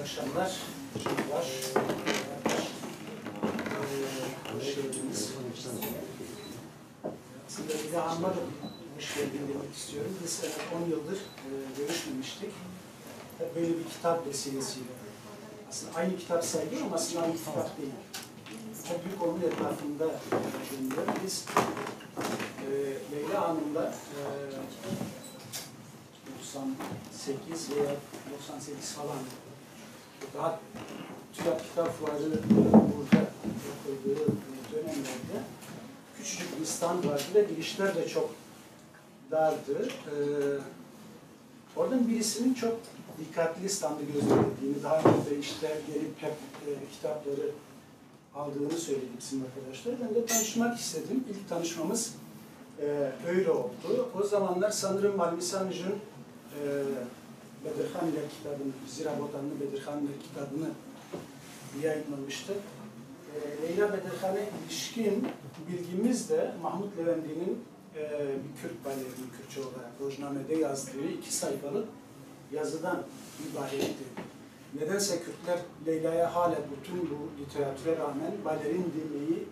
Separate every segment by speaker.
Speaker 1: akşamlar. Var. Ee, hoş geldiniz. Aslında bir de anladım. Hoş geldin demek istiyorum. Biz e, 10 yıldır e, görüşmemiştik. Hep böyle bir kitap vesilesiyle. Aslında aynı kitap sayılır ama aslında aynı kitap değil. Çok büyük onun etrafında dönüyor. Biz e, Leyla Hanım'la e, 98 veya 98 falan daha TÜYAP Kitap Fuarı burada yapıldığı dönemlerde küçücük bir stand vardı ve girişler de çok dardı. Ee, oradan birisinin çok dikkatli standı gözlemlediğini, daha önce işte gelip hep e, kitapları aldığını söyledi bizim arkadaşlar. Ben de tanışmak istedim. İlk tanışmamız e, öyle oldu. O zamanlar sanırım Malmisanj'ın e, Bedirhanler kitabını, Zira Botanlı Bedirhanler kitabını yayınlamıştı. E, Leyla Bedirhan'a ilişkin bilgimiz de Mahmut Levendi'nin e, bir Kürt balerini Kürtçe olarak Rojname'de yazdığı iki sayfalık yazıdan ibaretti. Nedense Kürtler Leyla'ya hala bütün bu literatüre rağmen balerin demeyi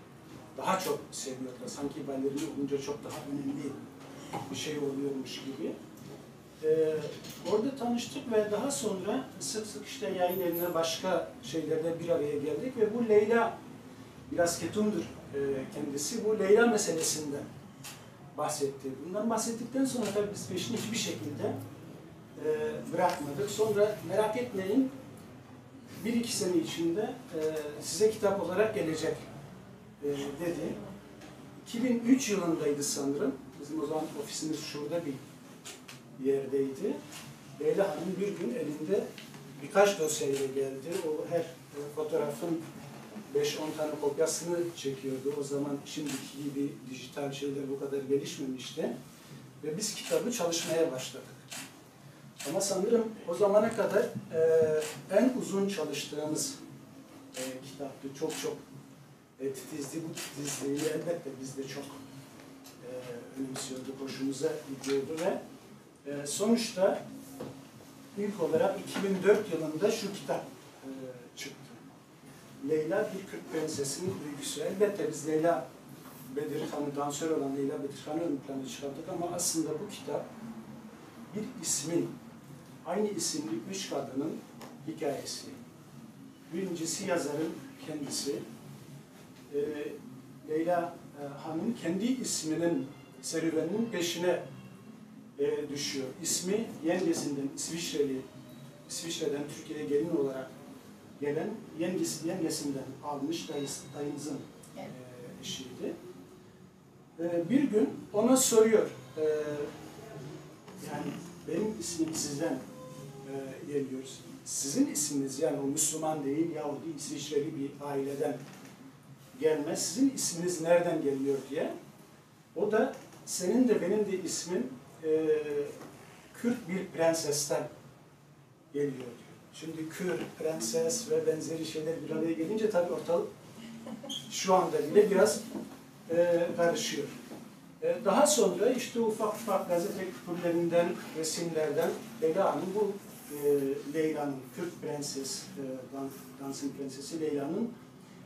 Speaker 1: daha çok seviyorlar. Sanki balerin olunca çok daha önemli bir şey oluyormuş gibi. Ee, orada tanıştık ve daha sonra sık sık işte yayın evine başka şeylerde bir araya geldik ve bu Leyla biraz ketumdur e, kendisi. Bu Leyla meselesinden bahsetti. Bundan bahsettikten sonra tabii biz peşini hiçbir şekilde e, bırakmadık. Sonra merak etmeyin bir iki sene içinde e, size kitap olarak gelecek e, dedi. 2003 yılındaydı sanırım. Bizim o zaman ofisimiz şurada bir yerdeydi. Leyla Hanım bir gün elinde birkaç dosyayla geldi. O her fotoğrafın 5-10 tane kopyasını çekiyordu. O zaman şimdiki gibi dijital şeyler bu kadar gelişmemişti. Ve biz kitabı çalışmaya başladık. Ama sanırım o zamana kadar e, en uzun çalıştığımız e, kitaptı. Çok çok e, titizdi. Bu titizliği elbette biz de çok e, önemsiyorduk, hoşumuza gidiyordu ve e, sonuçta ilk olarak 2004 yılında şu kitap e, çıktı. Leyla bir Kürt prensesinin öyküsü. Elbette biz Leyla Bedirhan'ı, dansör olan Leyla Bedirhan'ı ön plana çıkardık ama aslında bu kitap bir ismin, aynı isimli üç kadının hikayesi. Birincisi yazarın kendisi. E, Leyla e, Hanım kendi isminin serüveninin peşine e, düşüyor. İsmi yengesinden İsviçreli, İsviçre'den Türkiye'ye gelin olarak gelen yengesi, yengesinden almış dayısı, dayımızın e, eşiydi. E, bir gün ona soruyor, e, yani benim ismim sizden e, geliyor. Sizin isminiz yani o Müslüman değil Yahudi İsviçreli bir aileden gelmez. Sizin isminiz nereden geliyor diye. O da senin de benim de ismim e, Kürt bir prensesten geliyor diyor. Şimdi Kürt, prenses ve benzeri şeyler bir araya gelince tabii ortalık şu anda bile biraz e, karışıyor. E, daha sonra işte ufak ufak gazete küpürlerinden, resimlerden Leyla Hanım bu e, Leyla'nın, Kürt prenses, e, dans, dansın prensesi Leyla'nın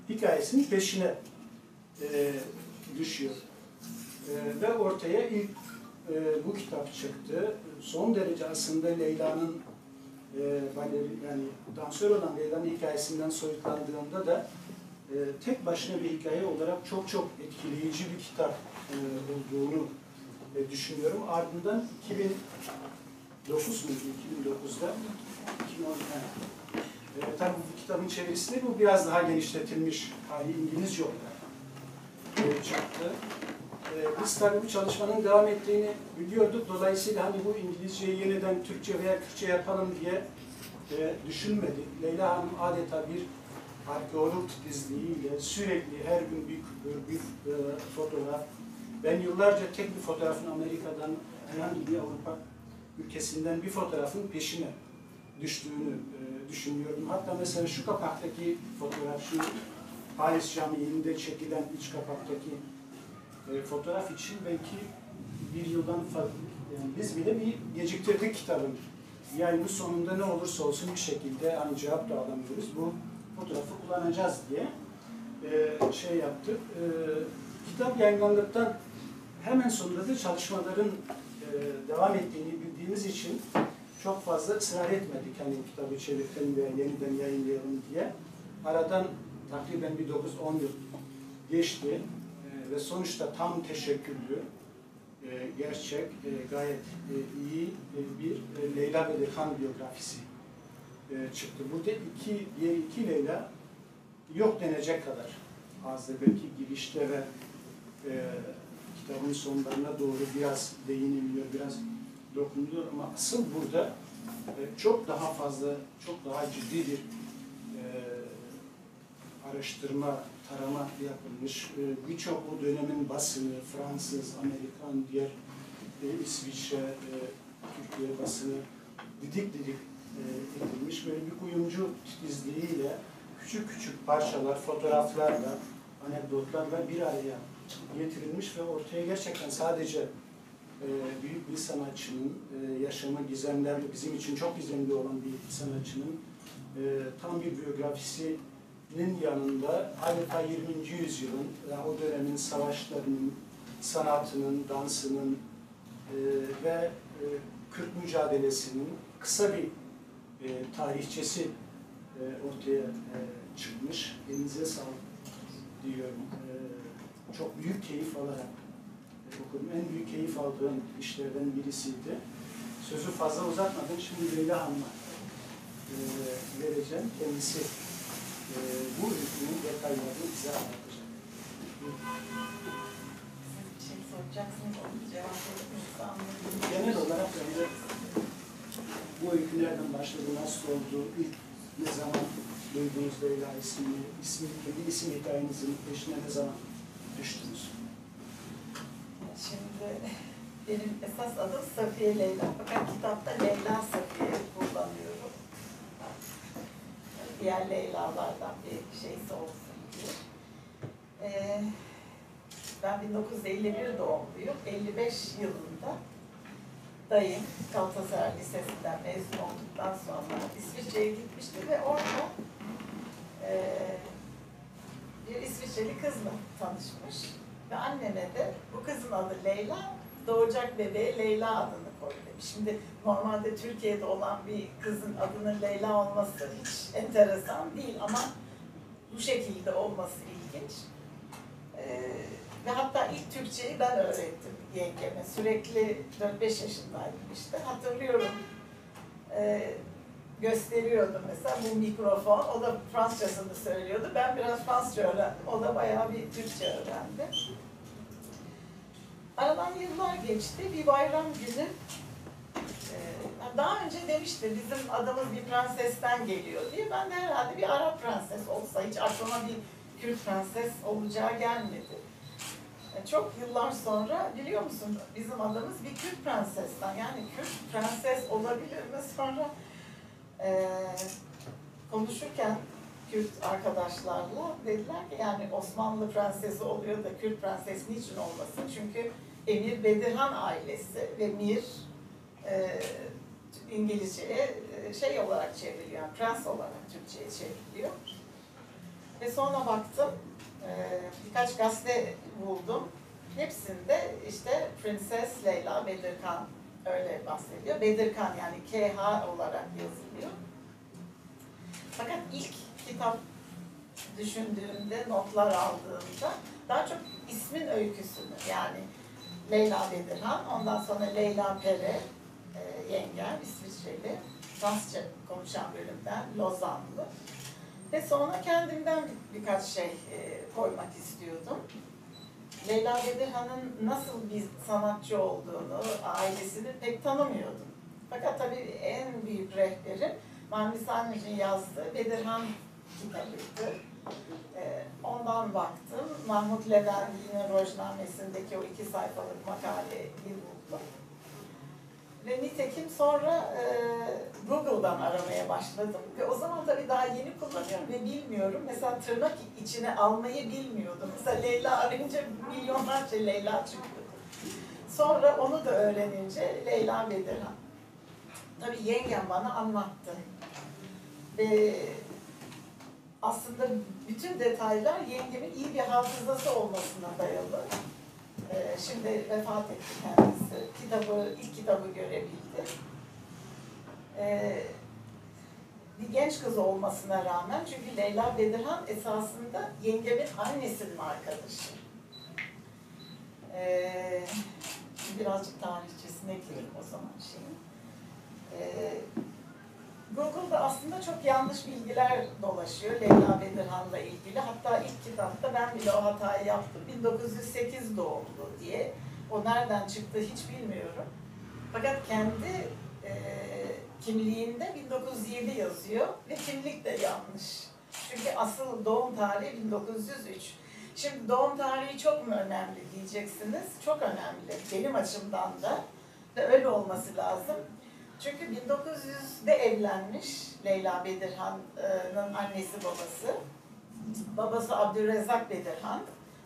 Speaker 1: hikayesinin peşine e, düşüyor. E, ve ortaya ilk e, bu kitap çıktı. Son derece aslında Leyla'nın e, baleri, yani dansör olan Leyla'nın hikayesinden soyutlandığında da e, tek başına bir hikaye olarak çok çok etkileyici bir kitap e, olduğunu e, düşünüyorum. Ardından 2009 muydu? 2009'da 2010 e, tabii bu kitabın çevirisi de bu biraz daha genişletilmiş hali İngilizce olarak e, çıktı. E, biz tabii bu çalışmanın devam ettiğini biliyorduk. Dolayısıyla hani bu İngilizceyi yeniden Türkçe veya Kürtçe yapalım diye e, düşünmedik. Leyla Hanım adeta bir arkeolog titizliğiyle sürekli her gün bir, bir, bir e, fotoğraf. Ben yıllarca tek bir fotoğrafın Amerika'dan herhangi bir Avrupa ülkesinden bir fotoğrafın peşine düştüğünü e, düşünüyordum. Hatta mesela şu kapaktaki fotoğraf, şu Paris Camii'nde çekilen iç kapaktaki e, fotoğraf için belki bir yıldan fazla, yani biz bile bir geciktirdik kitabın yayının sonunda ne olursa olsun bir şekilde hani cevap da alamıyoruz. Bu fotoğrafı kullanacağız diye e, şey yaptık. E, kitap yayınlandıktan hemen sonunda da çalışmaların e, devam ettiğini bildiğimiz için çok fazla ısrar etmedik hani kitabı çevirtelim veya yeniden yayınlayalım diye. Aradan takriben bir 9-10 yıl geçti ve sonuçta tam teşekküllü, e, gerçek, e, gayet e, iyi e, bir Leyla Bedirhan biyografisi çıktı. Burada iki, diğer iki Leyla yok denecek kadar azdı. Belki girişte ve e, kitabın sonlarına doğru biraz değiniliyor, biraz dokunuluyor ama asıl burada e, çok daha fazla, çok daha ciddi bir araştırma, tarama yapılmış. E, Birçok o dönemin basını, Fransız, Amerikan, diğer e, İsviçre, e, Türkiye basını didik didik e, edilmiş. Böyle bir kuyumcu titizliğiyle küçük küçük parçalar, fotoğraflarla, anekdotlarla bir araya getirilmiş ve ortaya gerçekten sadece e, büyük bir sanatçının e, yaşamı gizemlerle, bizim için çok gizemli olan bir sanatçının tam bir biyografisinin yanında adeta 20. yüzyılın, yani o dönemin savaşlarının, sanatının, dansının e, ve e, Kürt mücadelesinin kısa bir e, tarihçesi e, ortaya e, çıkmış. Elinize sağlık diyorum. E, çok büyük keyif alarak e, okudum. En büyük keyif aldığım işlerden birisiydi. Sözü fazla uzatmadım. Şimdi Leyla Hanım'a e, vereceğim. Kendisi e, bu ürünün detaylarını bize anlatacak.
Speaker 2: Şey soracaksınız, onu cevap verirse anlayabilirim.
Speaker 1: Genel olarak önce bu öykü nereden başladı, nasıl oldu, ilk ne zaman duydunuz Leyla ismini, ismi, kendi isim hikayenizin peşine ne zaman düştünüz?
Speaker 2: Şimdi benim esas adım Safiye Leyla. Fakat kitapta Leyla Safiye kullanıyorum. Diğer Leyla'lardan bir şeysi olsun diye. Ee, ben 1951 doğumluyum. 55 yılında dayım Galatasaray Lisesi'nden mezun olduktan sonra İsviçre'ye gitmişti ve orada eee bir İsviçreli kızla tanışmış. Ve anneme de bu kızın adı Leyla, doğacak bebeğe Leyla adını koy demiş. Şimdi normalde Türkiye'de olan bir kızın adının Leyla olması hiç enteresan değil ama bu şekilde olması ilginç. Ee, ve hatta ilk Türkçeyi ben öğrettim yengeme. Sürekli 4-5 yaşındaydım işte. Hatırlıyorum. Ee, gösteriyordu mesela bu mikrofon. O da Fransızcasını söylüyordu. Ben biraz Fransızca öğrendim. O da bayağı bir Türkçe öğrendi. Aradan yıllar geçti. Bir bayram günü e, daha önce demişti bizim adamız bir prensesten geliyor diye. Ben de herhalde bir Arap prenses olsa hiç aklıma bir Kürt prenses olacağı gelmedi. E, Çok yıllar sonra biliyor musun bizim adamız bir Kürt prensesten yani Kürt prenses olabilir mi sonra e, konuşurken Kürt arkadaşlarla dediler ki yani Osmanlı prensesi oluyor da Kürt prenses niçin olmasın? Çünkü Emir Bedirhan ailesi ve Mir e, İngilizceye e, şey olarak çevriliyor, prens olarak Türkçe'ye çevriliyor. Ve sonra baktım, e, birkaç gazete buldum. Hepsinde işte Prenses Leyla Bedirhan öyle bahsediyor. Bedirhan yani KH olarak yazılıyor. Fakat ilk kitap düşündüğümde, notlar aldığımda daha çok ismin öyküsünü yani Leyla Bedirhan, ondan sonra Leyla Pere, e, yengem İsviçreli, Fransızca konuşan bölümden, Lozanlı. Ve sonra kendimden bir- birkaç şey e, koymak istiyordum. Leyla Bedirhan'ın nasıl bir sanatçı olduğunu, ailesini pek tanımıyordum. Fakat tabii en büyük rehberim Mahmut Sanlıcı'nın yazdığı Bedirhan kitabıydı. Ee, ondan baktım. Mahmut Levent'in Rojnamesi'ndeki o iki sayfalık makaleyi buldum. Ve nitekim sonra e, Google'dan aramaya başladım. Ve o zaman tabii daha yeni kullanıyorum ve bilmiyorum. Mesela tırnak içine almayı bilmiyordum. Mesela Leyla arayınca milyonlarca Leyla çıktı. Sonra onu da öğrenince Leyla Bedirhan. tabii yengem bana anlattı. Ve aslında bütün detaylar yengemin iyi bir hafızası olmasına dayalı. Ee, şimdi vefat etti kendisi. Kitabı, ilk kitabı görebildi. Ee, bir genç kız olmasına rağmen çünkü Leyla Bedirhan esasında yengemin annesinin arkadaşı. Ee, birazcık tarihçesine gireyim o zaman şeyin. Ee, Google'da aslında çok yanlış bilgiler dolaşıyor Leyla Bedirhan'la ilgili. Hatta ilk kitapta ben bile o hatayı yaptım. 1908 doğumlu diye. O nereden çıktı hiç bilmiyorum. Fakat kendi e, kimliğinde 1907 yazıyor ve kimlik de yanlış. Çünkü asıl doğum tarihi 1903. Şimdi doğum tarihi çok mu önemli diyeceksiniz. Çok önemli benim açımdan da ve öyle olması lazım. Çünkü 1900'de evlenmiş Leyla Bedirhan'ın annesi babası. Babası Abdülrezzak Bedirhan,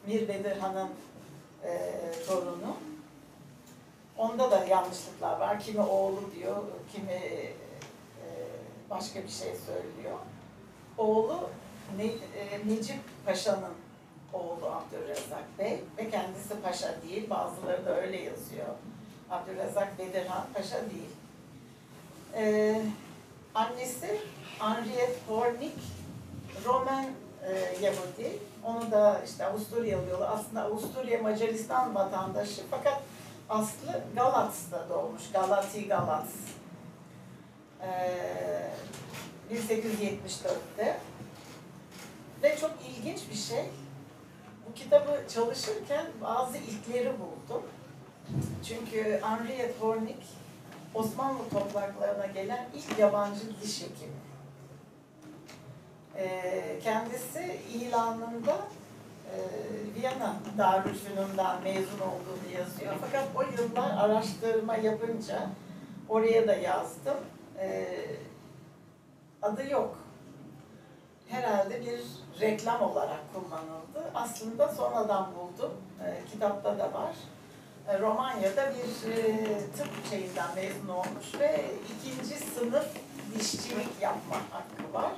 Speaker 2: Mir Bedirhan'ın e, torunu. Onda da yanlışlıklar var. Kimi oğlu diyor, kimi e, başka bir şey söylüyor. Oğlu ne, e, Necip Paşa'nın oğlu Abdülrezzak Bey ve kendisi paşa değil. Bazıları da öyle yazıyor. Abdülrezzak Bedirhan paşa değil. Ee, annesi Henriette Hornig, Roman e, Yahudi. Onu da işte Avusturyalı diyorlar. Aslında Avusturya Macaristan vatandaşı fakat aslı Galat'ta doğmuş. Galati Galat. Ee, 1874'te. Ve çok ilginç bir şey. Bu kitabı çalışırken bazı ilkleri buldum. Çünkü Henriette Hornig Osmanlı topraklarına gelen ilk yabancı diş hekimi. Ee, kendisi ilanında e, Viyana Darülfünun'dan mezun olduğunu yazıyor. Fakat o yıllar araştırma yapınca oraya da yazdım. Ee, adı yok. Herhalde bir reklam olarak kullanıldı. Aslında sonradan buldum. Ee, kitapta da var. E, Romanya'da bir e, tıp şeyinden mezun olmuş ve ikinci sınıf dişçilik yapma hakkı var.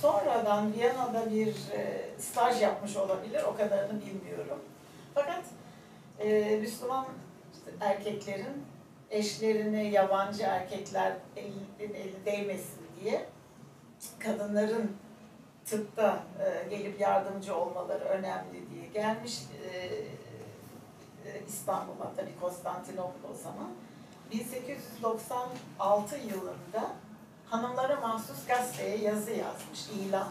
Speaker 2: Sonradan Viyana'da bir e, staj yapmış olabilir, o kadarını bilmiyorum. Fakat Müslüman erkeklerin eşlerine yabancı erkekler eli, eli değmesin diye kadınların tıpta gelip yardımcı olmaları önemli diye gelmiş İstanbul'a, tabii Konstantinopol o zaman. 1896 yılında hanımlara mahsus gazeteye yazı yazmış, ilan.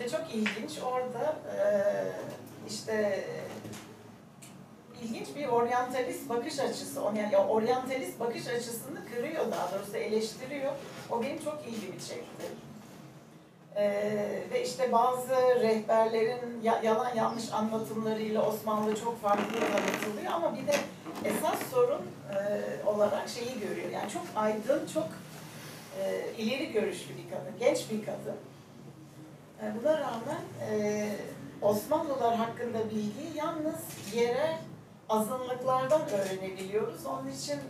Speaker 2: Ve çok ilginç, orada e, işte ilginç bir oryantalist bakış açısı, yani oryantalist bakış açısını kırıyor daha doğrusu eleştiriyor. O benim çok ilgimi çekti. Ee, ve işte bazı rehberlerin ya- yalan yanlış anlatımlarıyla Osmanlı çok farklı tanıtılıyor ama bir de esas sorun e, olarak şeyi görüyor. Yani çok aydın, çok e, ileri görüşlü bir kadın, genç bir kadın. E, buna rağmen e, Osmanlılar hakkında bilgiyi yalnız yerel azınlıklardan öğrenebiliyoruz. Onun için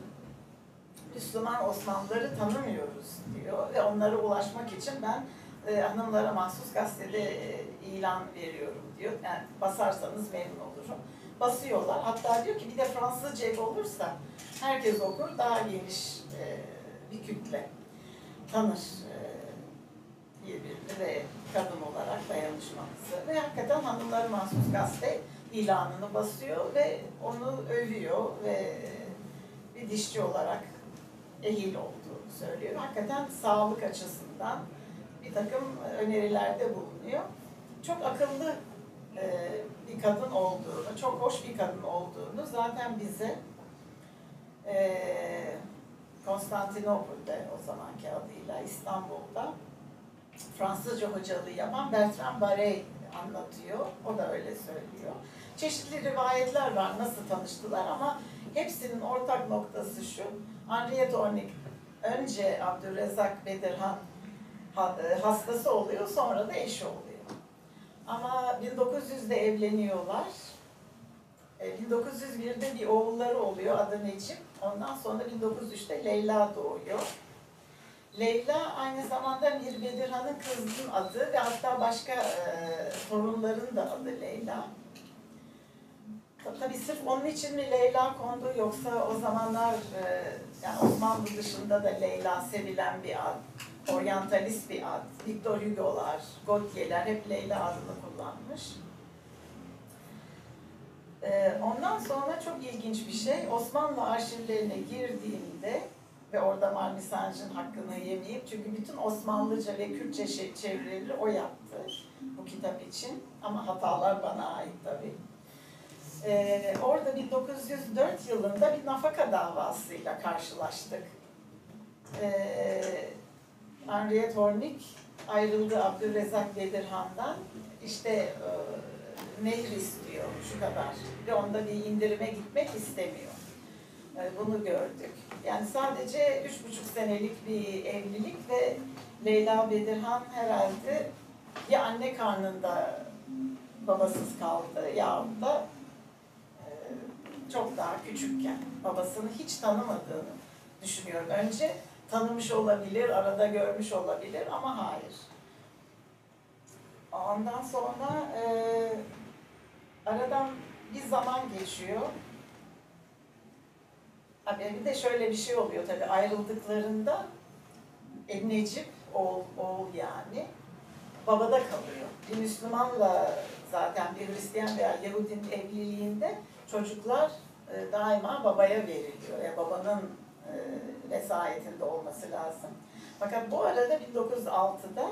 Speaker 2: Müslüman Osmanlıları tanımıyoruz diyor ve onlara ulaşmak için ben e, hanımlara mahsus gazetede e, ilan veriyorum diyor. Yani basarsanız memnun olurum. Basıyorlar. Hatta diyor ki bir de Fransızca olursa herkes okur. Daha geniş e, bir kütle tanır e, birbirini ve kadın olarak dayanışmamızı. Ve hakikaten hanımlara mahsus gazete ilanını basıyor ve onu övüyor ve bir dişçi olarak ehil olduğunu söylüyor. Hakikaten sağlık açısından bir takım önerilerde bulunuyor. Çok akıllı e, bir kadın olduğunu, çok hoş bir kadın olduğunu zaten bize e, Konstantinopol'de o zamanki adıyla İstanbul'da Fransızca hocalığı yapan Bertrand Barey anlatıyor. O da öyle söylüyor. Çeşitli rivayetler var nasıl tanıştılar ama hepsinin ortak noktası şu. Henriette Hornig önce Abdülrezzak Bedirhan ha- hastası oluyor sonra da eşi oluyor. Ama 1900'de evleniyorlar. E, 1901'de bir oğulları oluyor adı Necip. Ondan sonra 1903'te Leyla doğuyor. Leyla aynı zamanda Mir Bedirhan'ın kızının adı ve hatta başka e, torunların da adı Leyla. Ta- Tabii sırf onun için mi Leyla kondu yoksa o zamanlar e, yani Osmanlı dışında da Leyla sevilen bir ad, oryantalist bir ad. Victor Hugo'lar, Gautier'ler hep Leyla adını kullanmış. E, ondan sonra çok ilginç bir şey, Osmanlı arşivlerine girdiğimde ve orada Marmi Sancı'nın hakkını yemeyip çünkü bütün Osmanlıca ve Kürtçe çevirileri o yaptı bu kitap için ama hatalar bana ait tabii. Ee, orada 1904 yılında bir nafaka davasıyla karşılaştık. Ee, Henriette Hornik ayrıldı Abdülrezzak Bedirhan'dan. İşte e, mehir istiyor şu kadar ve onda bir indirime gitmek istemiyor. Ee, bunu gördük. Yani sadece üç buçuk senelik bir evlilik ve Leyla Bedirhan herhalde ya anne karnında babasız kaldı yahut da e, çok daha küçükken babasını hiç tanımadığını düşünüyorum. Önce tanımış olabilir, arada görmüş olabilir ama hayır. Ondan sonra e, aradan bir zaman geçiyor. Abi bir de şöyle bir şey oluyor tabii ayrıldıklarında e, Necip, oğul, oğul yani, babada kalıyor. Bir Müslümanla zaten bir Hristiyan veya Yahudinin evliliğinde çocuklar e, daima babaya veriliyor. Yani babanın e, vesayetinde olması lazım. Fakat bu arada 1906'da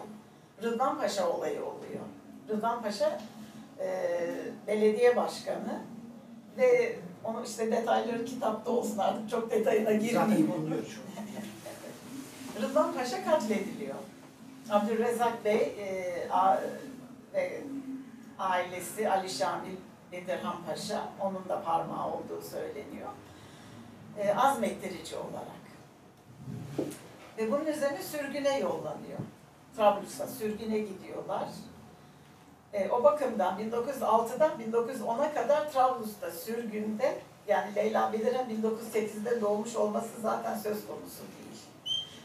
Speaker 2: Rıdvan Paşa olayı oluyor. Rıdvan Paşa e, belediye başkanı ve onu işte detayları kitapta olsun artık çok detayına girmeyeyim. Rıdvan Paşa katlediliyor. Abdülrezzak Bey e, a, ve ailesi Ali Şamil Bedirhan Paşa, onun da parmağı olduğu söyleniyor. E, azmettirici olarak. Ve bunun üzerine sürgüne yollanıyor. Trablus'a sürgüne gidiyorlar. E, o bakımdan 1906'dan 1910'a kadar Trablus'ta sürgünde yani Leyla Bedirhan 1908'de doğmuş olması zaten söz konusu değil.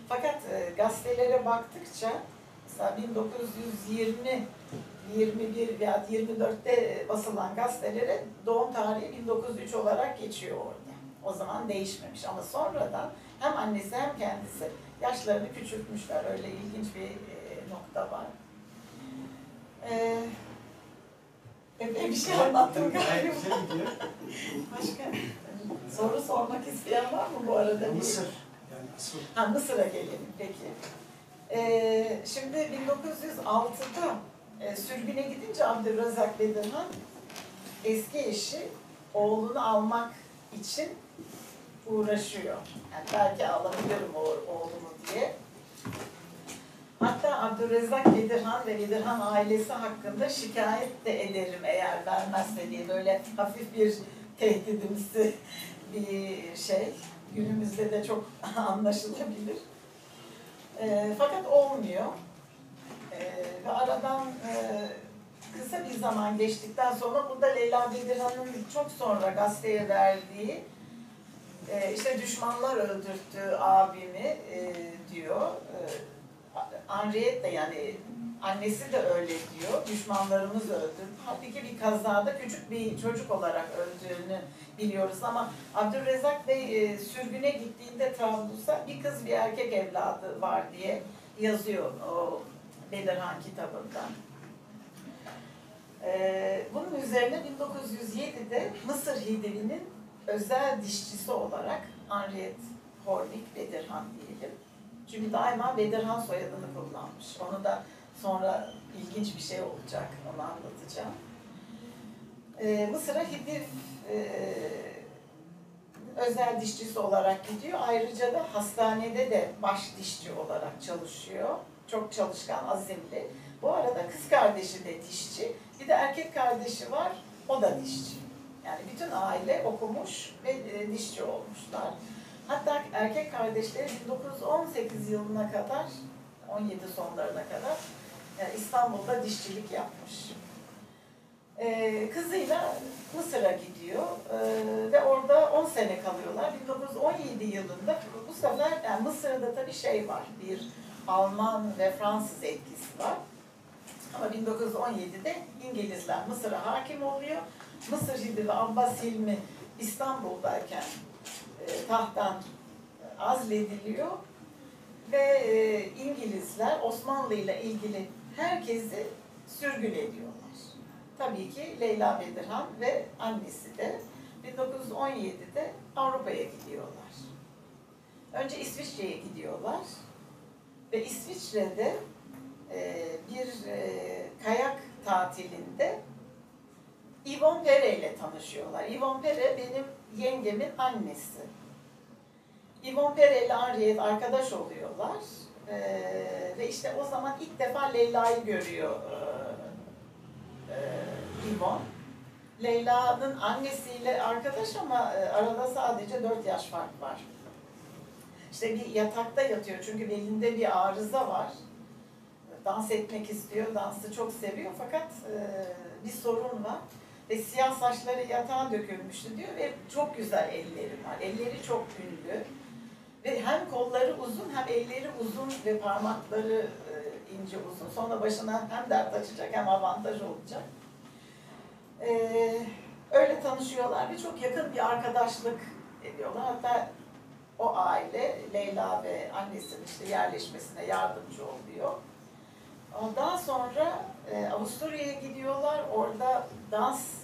Speaker 2: Fakat e, gazetelere baktıkça mesela 1920 21 veya 24'te basılan gazetelere doğum tarihi 1903 olarak geçiyor orada. O zaman değişmemiş ama sonradan hem annesi hem kendisi yaşlarını küçültmüşler. Öyle ilginç bir e, nokta var. Ee, epey bir şey anlattım
Speaker 1: Gayet
Speaker 2: galiba. Başka soru sormak isteyen var mı bu arada?
Speaker 1: Mısır. Yani
Speaker 2: Ha Mısır'a gelelim peki. Ee, şimdi 1906'da e, sürgüne gidince Abdülrezzak Bedirhan eski eşi oğlunu almak için uğraşıyor. Yani belki alabilirim oğlumu diye. Hatta Abdülrezzak Bedirhan ve Bedirhan ailesi hakkında şikayet de ederim eğer vermezse diye böyle hafif bir tehdidimsi bir şey. Günümüzde de çok anlaşılabilir. E, fakat olmuyor. E, ve aradan e, kısa bir zaman geçtikten sonra burada Leyla Bedirhan'ın çok sonra gazeteye verdiği e, işte düşmanlar öldürttü abimi e, diyor. E, Henriette de yani annesi de öyle diyor. Düşmanlarımız öldürdü. Halbuki bir kazada küçük bir çocuk olarak öldüğünü biliyoruz ama Abdülrezzak Bey e, sürgüne gittiğinde Trablus'a bir kız bir erkek evladı var diye yazıyor o Bedirhan kitabında. E, bunun üzerine 1907'de Mısır Hidivi'nin özel dişçisi olarak Henriette Hornik Bedirhan diyelim. Çünkü daima Bedirhan soyadını kullanmış. Onu da sonra ilginç bir şey olacak, onu anlatacağım. Ee, Mısır'a Hidiv e, özel dişçisi olarak gidiyor. Ayrıca da hastanede de baş dişçi olarak çalışıyor. Çok çalışkan, azimli. Bu arada kız kardeşi de dişçi. Bir de erkek kardeşi var, o da dişçi. Yani bütün aile okumuş ve e, dişçi olmuşlar. Hatta erkek kardeşleri 1918 yılına kadar, 17 sonlarına kadar yani İstanbul'da dişçilik yapmış. Ee, kızıyla Mısır'a gidiyor Ee, ve orada 10 sene kalıyorlar. 1917 yılında bu sefer yani Mısır'da tabii şey var, bir Alman ve Fransız etkisi var. Ama 1917'de İngilizler Mısır'a hakim oluyor. Mısır Hilmi ve Abbas Hilmi İstanbul'dayken e, tahttan azlediliyor ve e, İngilizler Osmanlı ile ilgili herkesi sürgün ediyorlar. Tabii ki Leyla Bedirhan ve annesi de 1917'de Avrupa'ya gidiyorlar. Önce İsviçre'ye gidiyorlar ve İsviçre'de e, bir e, kayak tatilinde Yvonne Pere ile tanışıyorlar. Yvonne Pere benim yengemin annesi. Yvonne Pere ile Henriette arkadaş oluyorlar. Ee, ve işte o zaman ilk defa Leyla'yı görüyor e, e, Yvonne. Leyla'nın annesiyle arkadaş ama e, arada sadece 4 yaş fark var. İşte bir yatakta yatıyor çünkü belinde bir arıza var. Dans etmek istiyor, dansı çok seviyor fakat e, bir sorun var. Ve siyah saçları yatağa dökülmüştü diyor ve çok güzel elleri var. Elleri çok ünlü. Ve hem kolları uzun hem elleri uzun ve parmakları e, ince uzun. Sonra başına hem dert açacak hem avantaj olacak. Ee, öyle tanışıyorlar ve çok yakın bir arkadaşlık ediyorlar. Hatta o aile Leyla ve annesinin işte yerleşmesine yardımcı oluyor. Ondan sonra e, Avusturya'ya gidiyorlar. Orada dans e,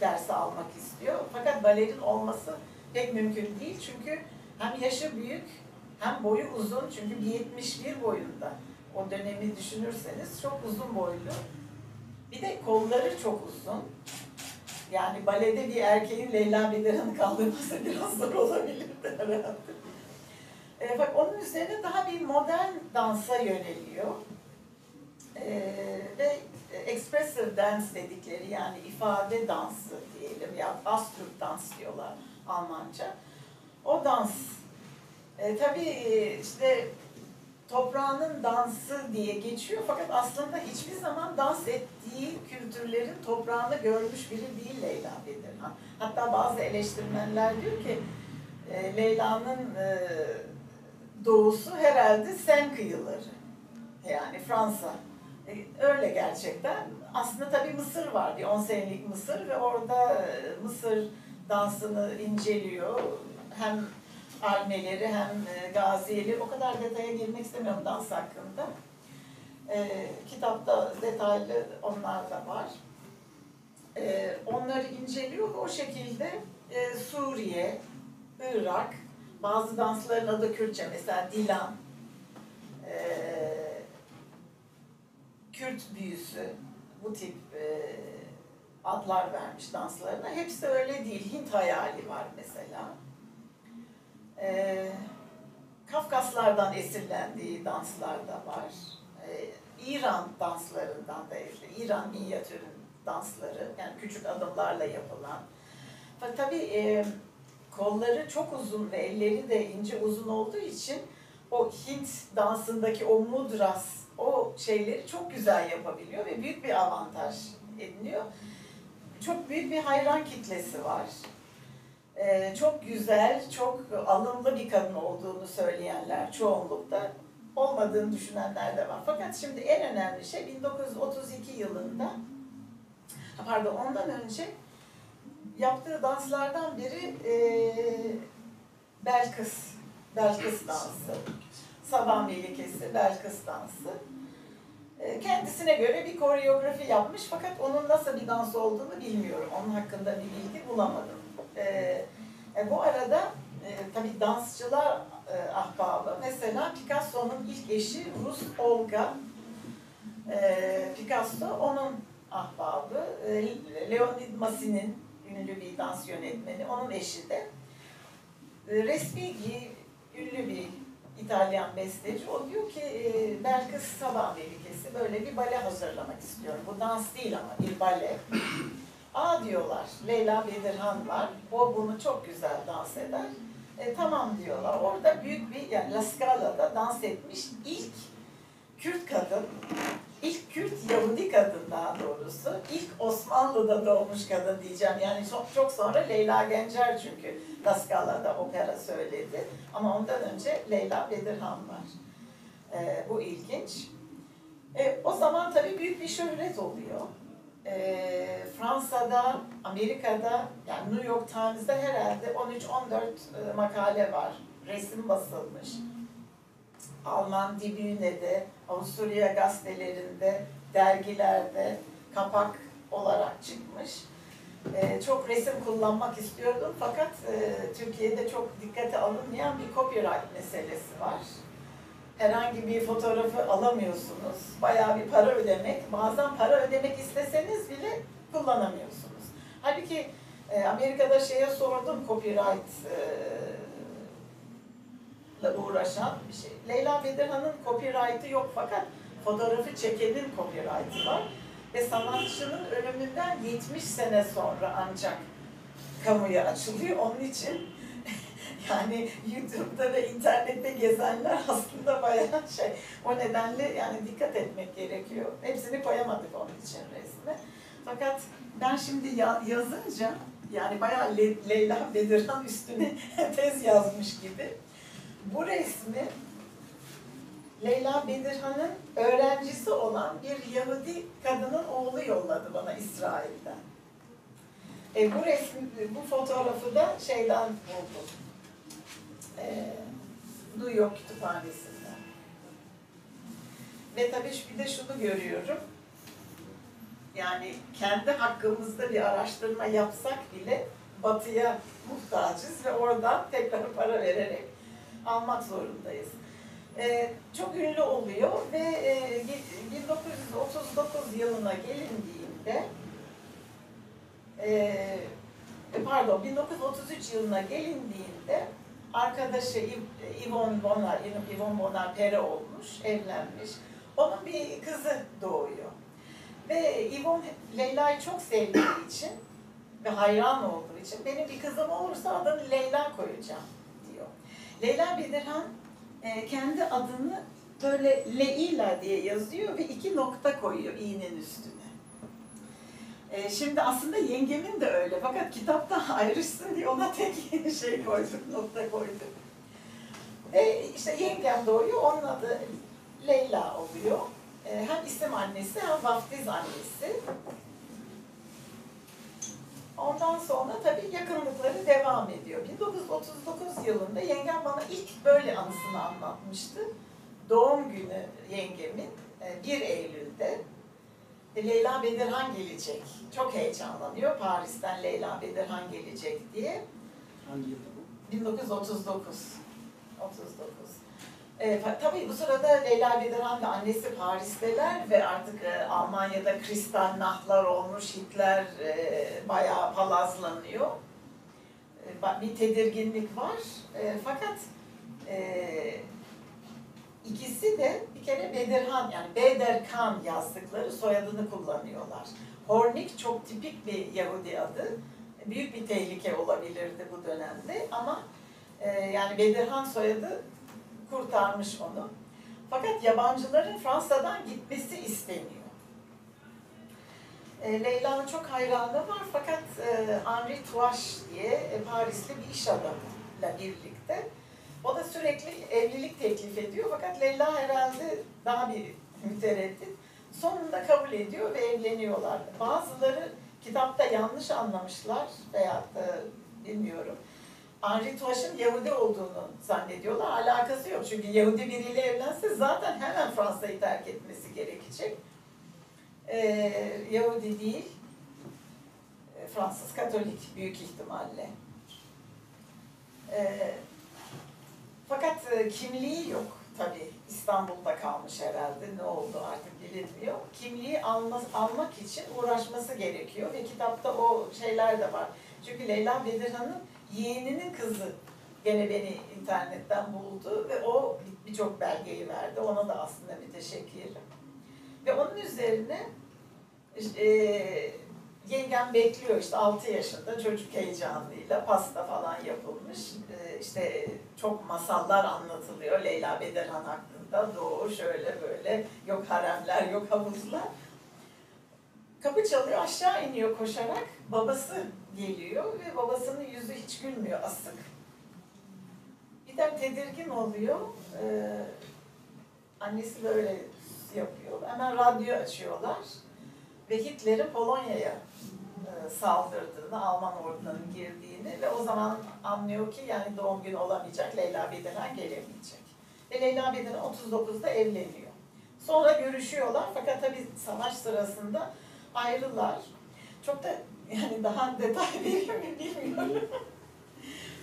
Speaker 2: dersi almak istiyor. Fakat balerin olması pek mümkün değil. Çünkü hem yaşı büyük hem boyu uzun. Çünkü 1.71 boyunda. O dönemi düşünürseniz çok uzun boylu. Bir de kolları çok uzun. Yani balede bir erkeğin Leyla Bedirhan'ı kaldırması biraz zor olabilirdi herhalde. E, bak onun üzerine daha bir modern dansa yöneliyor. E, ve expressive dance dedikleri yani ifade dansı diyelim ya Astruk dans diyorlar Almanca. O dans e, tabii e, işte toprağının dansı diye geçiyor fakat aslında hiçbir zaman dans ettiği kültürlerin toprağını görmüş biri değil Leyla Bedirhan. Hatta bazı eleştirmenler diyor ki e, Leyla'nın e, doğusu herhalde Sen kıyıları. Yani Fransa. E, öyle gerçekten. Aslında tabii Mısır var. Bir 10 senelik Mısır ve orada e, Mısır dansını inceliyor. Hem almeleri hem e, gaziyeleri. O kadar detaya girmek istemiyorum dans hakkında. E, kitapta detaylı onlar da var. E, onları inceliyor ve o şekilde e, Suriye, Irak, bazı dansların adı Kürtçe mesela Dilan, e, Kürt büyüsü bu tip e, adlar vermiş danslarına. Hepsi öyle değil. Hint hayali var mesela. E, Kafkaslardan esinlendiği danslar da var. E, İran danslarından da işte İran minyatürün dansları yani küçük adımlarla yapılan. Fakat tabii e, kolları çok uzun ve elleri de ince uzun olduğu için o Hint dansındaki o mudras, o şeyleri çok güzel yapabiliyor ve büyük bir avantaj ediniyor. Çok büyük bir hayran kitlesi var. Ee, çok güzel, çok alımlı bir kadın olduğunu söyleyenler çoğunlukta olmadığını düşünenler de var. Fakat şimdi en önemli şey 1932 yılında, pardon ondan önce yaptığı danslardan biri e, Belkıs, Belkıs dansı. Sabah Melikesi, Belkıs dansı. E, kendisine göre bir koreografi yapmış fakat onun nasıl bir dans olduğunu bilmiyorum. Onun hakkında bir bilgi bulamadım. E, e, bu arada e, tabii dansçılar e, ahbabı. Mesela Picasso'nun ilk eşi Rus Olga. E, Picasso onun ahbabı. Leonid Massin'in ünlü bir dans yönetmeni. Onun eşi de. Respighi ünlü bir İtalyan besteci. O diyor ki e, Belkıs Sabah Melikesi böyle bir bale hazırlamak istiyorum. Bu dans değil ama bir bale. Aa diyorlar Leyla Bedirhan var. O bunu çok güzel dans eder. E, tamam diyorlar. Orada büyük bir yani La Scala'da dans etmiş ilk Kürt kadın ilk Kürt Yahudi kadın daha doğrusu. ilk Osmanlı'da doğmuş kadın diyeceğim. Yani çok, çok sonra Leyla Gencer çünkü La Scala'da opera söyledi. Ama ondan önce Leyla Bedirhan var. Ee, bu ilginç. E, o zaman tabii büyük bir şöhret oluyor. E, Fransa'da, Amerika'da, yani New York Times'da herhalde 13-14 e, makale var. Resim basılmış. Alman Dibüne'de, Avusturya gazetelerinde, dergilerde kapak olarak çıkmış. E, çok resim kullanmak istiyordum fakat e, Türkiye'de çok dikkate alınmayan bir copyright meselesi var herhangi bir fotoğrafı alamıyorsunuz. Bayağı bir para ödemek, bazen para ödemek isteseniz bile kullanamıyorsunuz. Halbuki e, Amerika'da şeye sordum copyright e, uğraşan bir şey. Leyla Bedirhan'ın copyright'ı yok fakat fotoğrafı çekenin copyright'ı var. Ve sanatçının ölümünden 70 sene sonra ancak kamuya açılıyor. Onun için yani YouTube'da ve internette gezenler aslında bayağı şey. O nedenle yani dikkat etmek gerekiyor. Hepsini koyamadık onun için resme. Fakat ben şimdi ya- yazınca yani bayağı Le- Leyla Bedirhan üstüne tez yazmış gibi. Bu resmi Leyla Bedirhan'ın öğrencisi olan bir Yahudi kadının oğlu yolladı bana İsrail'den. E, bu resmi, bu fotoğrafı da şeyden buldum. E, New York Kütüphanesi'nden. Ve tabii bir de şunu görüyorum. Yani kendi hakkımızda bir araştırma yapsak bile batıya muhtacız ve oradan tekrar para vererek almak zorundayız. Ee, çok ünlü oluyor ve e, 1939 yılına gelindiğinde e, pardon 1933 yılına gelindiğinde arkadaşı Yv- Yvonne Bonar, Yvonne Bonar Pere olmuş, evlenmiş. Onun bir kızı doğuyor. Ve Yvonne Leyla'yı çok sevdiği için ve hayran olduğu için benim bir kızım olursa adını Leyla koyacağım. Leyla Bedirhan e, kendi adını böyle Leila diye yazıyor ve iki nokta koyuyor i'nin üstüne. E, şimdi aslında yengemin de öyle fakat kitapta ayrışsın diye ona tek şey koyduk, nokta koyduk. Ve işte yengem doğuyor, onun adı Leyla oluyor. E, hem isim annesi hem vaftiz annesi. Ondan sonra tabii yakınlıkları devam ediyor. 1939 yılında yengem bana ilk böyle anısını anlatmıştı. Doğum günü yengemin e, 1 Eylül'de e, Leyla Bedirhan gelecek. Çok heyecanlanıyor. Paris'ten Leyla Bedirhan gelecek diye.
Speaker 1: Hangi yılda bu?
Speaker 2: 1939. 39. E, tabii bu sırada Leyla Bedirhan ve annesi Paris'teler ve artık e, Almanya'da kristal nahlar olmuş, Hitler e, bayağı palazlanıyor. E, bir tedirginlik var. E, fakat e, ikisi de bir kere Bedirhan yani Bederkan yazdıkları soyadını kullanıyorlar. Hornik çok tipik bir Yahudi adı. Büyük bir tehlike olabilirdi bu dönemde ama e, yani Bedirhan soyadı kurtarmış onu. Fakat yabancıların Fransa'dan gitmesi isteniyor. E, Leyla'nın çok hayranı var fakat e, Henri Touache diye e, Parisli bir iş adamıyla birlikte o da sürekli evlilik teklif ediyor fakat Leyla herhalde daha bir mütereddit. Sonunda kabul ediyor ve evleniyorlar. Bazıları kitapta yanlış anlamışlar veya da bilmiyorum. Henri Touache'ın Yahudi olduğunu zannediyorlar. Alakası yok. Çünkü Yahudi biriyle evlense zaten hemen Fransa'yı terk etmesi gerekecek. Ee, Yahudi değil, e, Fransız Katolik büyük ihtimalle. Ee, fakat e, kimliği yok tabii. İstanbul'da kalmış herhalde. Ne oldu artık bilinmiyor. Kimliği alma, almak için uğraşması gerekiyor ve kitapta o şeyler de var. Çünkü Leyla Bedirhan'ın yeğeninin kızı gene beni internetten buldu ve o birçok belgeyi verdi. Ona da aslında bir teşekkür Ve onun üzerine e, Yengem bekliyor işte 6 yaşında çocuk heyecanıyla pasta falan yapılmış. Ee, işte çok masallar anlatılıyor Leyla Bedirhan hakkında. Doğu şöyle böyle yok haremler yok havuzlar. Kapı çalıyor aşağı iniyor koşarak. Babası geliyor ve babasının yüzü hiç gülmüyor asık. Birden tedirgin oluyor. Ee, annesi böyle yapıyor. Hemen radyo açıyorlar. Ve Hitler'in Polonya'ya e, saldırdığını, Alman ordularının girdiğini ve o zaman anlıyor ki yani doğum günü olamayacak, Leyla Bedirhan gelemeyecek. Ve Leyla Bedirhan 39'da evleniyor. Sonra görüşüyorlar fakat tabii savaş sırasında ayrılar. Çok da yani daha detay vereyim mi bilmiyorum.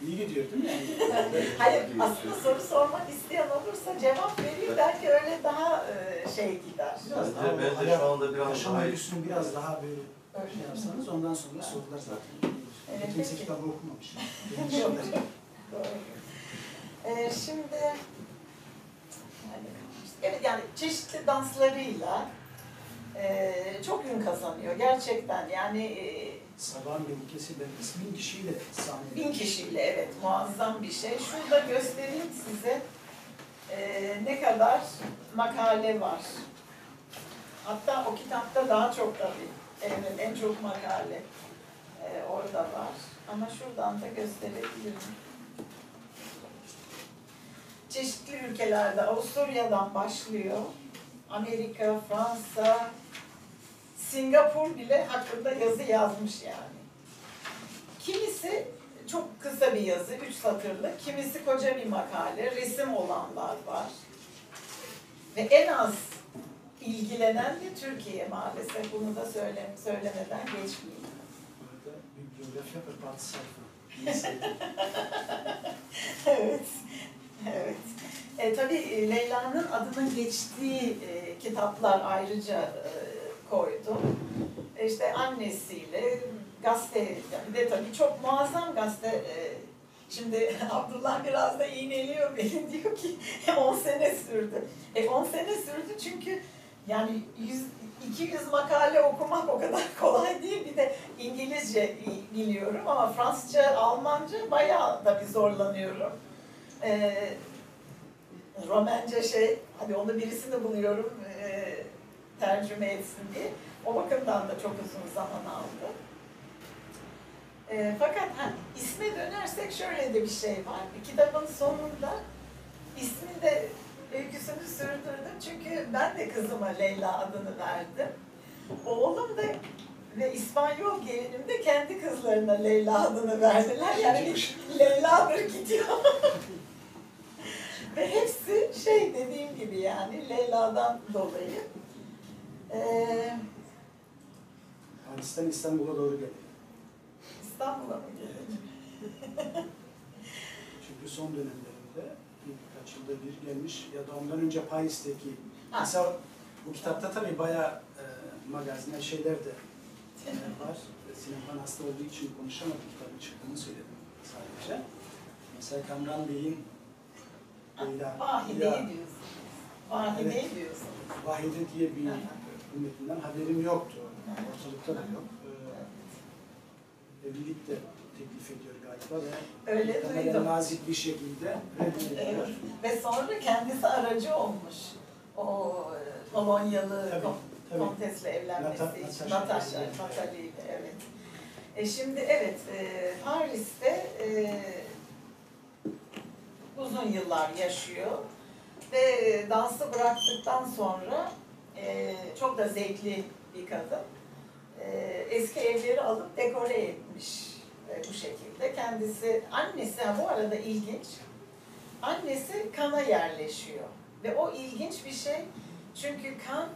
Speaker 1: İyi gidiyor değil mi? Yani?
Speaker 2: Hayır aslında soru sormak isteyen olursa cevap vereyim belki öyle daha e, şey gider.
Speaker 1: Biraz daha
Speaker 3: Bence, bence şu anda biraz
Speaker 1: yaşam
Speaker 3: daha
Speaker 1: öyküsünü biraz daha böyle
Speaker 2: Öyle.
Speaker 1: şey yapsanız ondan sonra sorular zaten.
Speaker 2: Evet,
Speaker 1: Kimse
Speaker 2: peki.
Speaker 1: kitabı okumamış.
Speaker 2: Doğru. Ee, şimdi yani, evet yani çeşitli danslarıyla e, çok ün kazanıyor gerçekten yani e,
Speaker 1: Sabahın de bin kişiyle sahnede.
Speaker 2: bin kişiyle evet muazzam bir şey. Şurada göstereyim size e, ne kadar makale var. Hatta o kitapta daha çok tabii. Evet, en çok makale e, orada var. Ama şuradan da gösterebilirim. Çeşitli ülkelerde, Avusturya'dan başlıyor. Amerika, Fransa, Singapur bile hakkında yazı yazmış yani. Kimisi çok kısa bir yazı, üç satırlı, kimisi koca bir makale, resim olanlar var. Ve en az ilgilenen de Türkiye maalesef. Bunu da söyle, söylemeden geçmeyeyim.
Speaker 1: Sayfa.
Speaker 2: Evet. Evet. E, tabii e, Leyla'nın adının geçtiği e, kitaplar ayrıca e, koydum. E, İşte annesiyle gazete, bir de tabii çok muazzam gazete. e, şimdi Abdullah biraz da iğneliyor beni diyor ki 10 sene sürdü. E 10 sene sürdü çünkü yani 100, 200 makale okumak o kadar kolay değil. Bir de İngilizce biliyorum ama Fransızca, Almanca bayağı da bir zorlanıyorum. Ee, Romence şey, hadi onu birisini buluyorum e, tercüme etsin diye. O bakımdan da çok uzun zaman aldı. E, fakat ha, isme dönersek şöyle de bir şey var. Kitabın sonunda ismi de öyküsünü sürdürdüm. Çünkü ben de kızıma Leyla adını verdim. Oğlum da ve İspanyol gelinim de kendi kızlarına Leyla adını verdiler. Yani Leyla'dır gidiyor. Ve hepsi şey dediğim gibi yani Leyla'dan dolayı. Ee,
Speaker 1: Paris'ten İstanbul'a doğru geliyor.
Speaker 2: İstanbul'a mı gelelim?
Speaker 1: Çünkü son dönemlerinde birkaç yılda bir gelmiş ya da ondan önce Paris'teki
Speaker 2: Ha.
Speaker 1: mesela bu kitapta tabii bayağı e, magazinel şeyler de e, var. Sinan hasta olduğu için konuşamadı kitabın çıktığını söyledim sadece. Mesela Kamran Bey'in Leyla,
Speaker 2: Vahide'yi
Speaker 1: Leyla
Speaker 2: diyorsun. Vahide'yi diyorsun.
Speaker 1: Vahide diye bir
Speaker 2: Aha.
Speaker 1: Ümmetinden haberim yoktu.
Speaker 2: Aha.
Speaker 1: Ortalıkta da yok. Ee, evlilik de teklif ediyor galiba ve
Speaker 2: Öyle duydum.
Speaker 1: nazik bir şekilde reddediyor.
Speaker 2: Evet. Ve sonra kendisi aracı olmuş. O e, Polonyalı
Speaker 1: Tabii,
Speaker 2: kom-
Speaker 1: tabii.
Speaker 2: kontesle evlenmesi
Speaker 1: Nata-
Speaker 2: için.
Speaker 1: Natasha.
Speaker 2: Natasha, Natalie ile, evet. E şimdi evet, e, Paris'te e, uzun yıllar yaşıyor. Ve dansı bıraktıktan sonra e, çok da zevkli bir kadın. E, eski evleri alıp dekore etmiş e, bu şekilde. Kendisi, annesi, ha, bu arada ilginç, annesi Kan'a yerleşiyor. Ve o ilginç bir şey çünkü Kan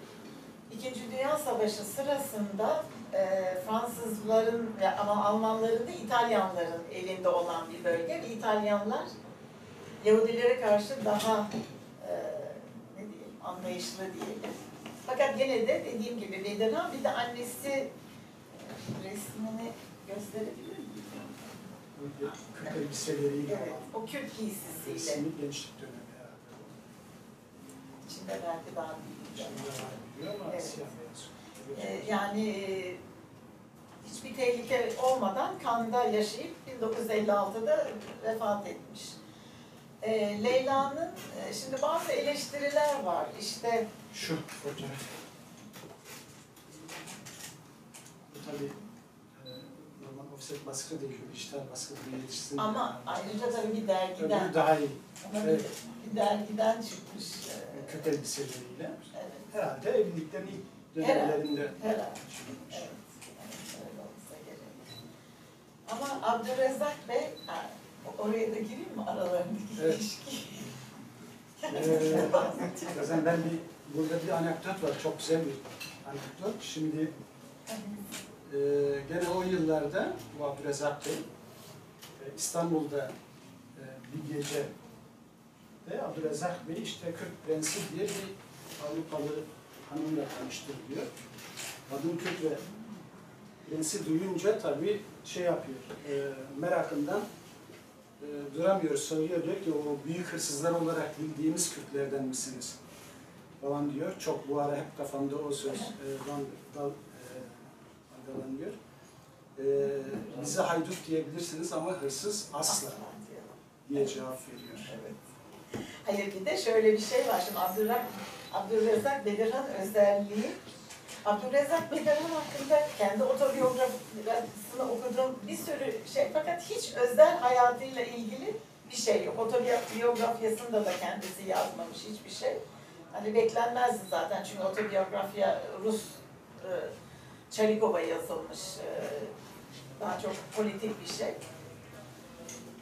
Speaker 2: İkinci Dünya Savaşı sırasında e, Fransızların ama Almanların da İtalyanların elinde olan bir bölge ve İtalyanlar Yahudilere karşı daha e, ne diyeyim anlayışlı diyelim. Fakat gene de dediğim gibi Bedirhan bir de annesi e, resmini gösterebilir miyim?
Speaker 1: Kırk elbiseleriyle
Speaker 2: Evet, o Kürt giysisiyle.
Speaker 1: resmi gençlik dönemi herhalde.
Speaker 2: İçinde belki daha büyük.
Speaker 1: Biliyor ama
Speaker 2: Evet.
Speaker 1: siyah.
Speaker 2: Ee, yani e, hiçbir tehlike olmadan Kanda yaşayıp 1956'da vefat etmiş. E, Leyla'nın e, şimdi bazı eleştiriler var. İşte
Speaker 1: Şu fotoğraf. Bu tabii e, normal offset baskı değil, dijital baskı yetişsin.
Speaker 2: ama ayrıca tabii bir
Speaker 1: Öbürü
Speaker 2: dergiden,
Speaker 1: daha iyi.
Speaker 2: ama
Speaker 1: Evet.
Speaker 2: bir dergiden çıkmış. e,
Speaker 1: Kötü elbiseleriyle.
Speaker 2: Evet,
Speaker 1: Herhalde evliliklerin ilk dönemlerinde
Speaker 2: herhalde.
Speaker 1: çıkmış.
Speaker 2: Evet. Ama Abdurrezzak Bey, ha, oraya da gireyim mi aralarındaki
Speaker 1: Evet.
Speaker 2: ilişki?
Speaker 1: Ee, ben bir, burada bir anekdot var, çok güzel bir anekdot. Şimdi e, gene o yıllarda bu Abdülrezzak Bey e, İstanbul'da e, bir gece de Abdülrezzak Bey işte Kürt Prensi diye bir Avrupalı hanımla tanıştırılıyor. Kadın Kürt ve Prensi duyunca tabii şey yapıyor, e, merakından e, duramıyor, soruyor diyor ki o büyük hırsızlar olarak bildiğimiz Kürtlerden misiniz? Falan diyor. Çok bu ara hep kafamda o söz e, dal, dal, e, dalgalanıyor. E, bize haydut diyebilirsiniz ama hırsız asla diye cevap veriyor.
Speaker 2: Evet. Hayır bir de şöyle bir şey var. Şimdi Abdurrezzak, Abdurrezzak Bedirhan özelliği Abdurrezzak Bedirhan hakkında kendi otobiyografisini okuduğum bir sürü şey fakat hiç özel hayatıyla ilgili bir şey yok. Otobiyografyasında da kendisi yazmamış hiçbir şey. Hani beklenmezdi zaten çünkü otobiyografya Rus e, Çalikova yazılmış. E, daha çok politik bir şey.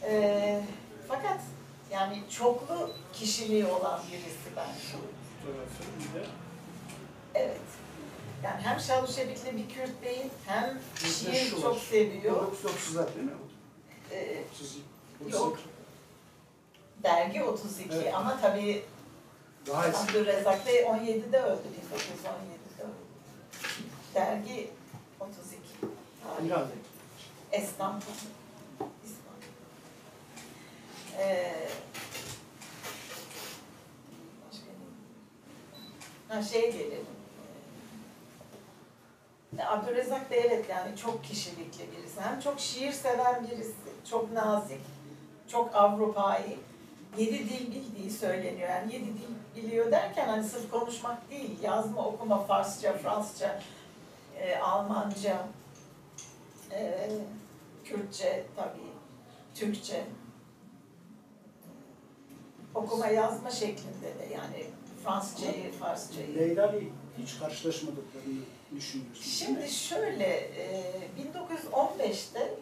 Speaker 2: E, fakat yani çoklu kişiliği olan birisi
Speaker 1: de
Speaker 2: Evet. Yani hem Şaluşebikli bir Kürt değil, hem şiir çok
Speaker 1: var.
Speaker 2: seviyor.
Speaker 1: 1930'lar değil mi?
Speaker 2: Ee,
Speaker 1: 32,
Speaker 2: Yok.
Speaker 1: 32.
Speaker 2: dergi 32
Speaker 1: Evet.
Speaker 2: ama tabii
Speaker 1: Daha.
Speaker 2: Abdülrezzak Bey 17'de öldü, 1917'de öldü. Dergi 32.
Speaker 1: İran.
Speaker 2: İstanbul. İstanbul. Ee, başka ne? Ha şeye gelelim. Abdülrezzak Bey evet yani çok kişilikli birisi. Hem çok şiir seven birisi, çok nazik, çok Avrupa'yı. Yedi dil bildiği söyleniyor. Yani yedi dil biliyor derken hani sırf konuşmak değil, yazma, okuma, Farsça, Fransızca, e, Almanca, e, Kürtçe tabii, Türkçe. Okuma yazma şeklinde de yani Fransızcayı, Farsçayı.
Speaker 1: Leyla'yla hiç karşılaşmadıklarını düşünüyorsun.
Speaker 2: Şimdi şöyle, e, 1915'te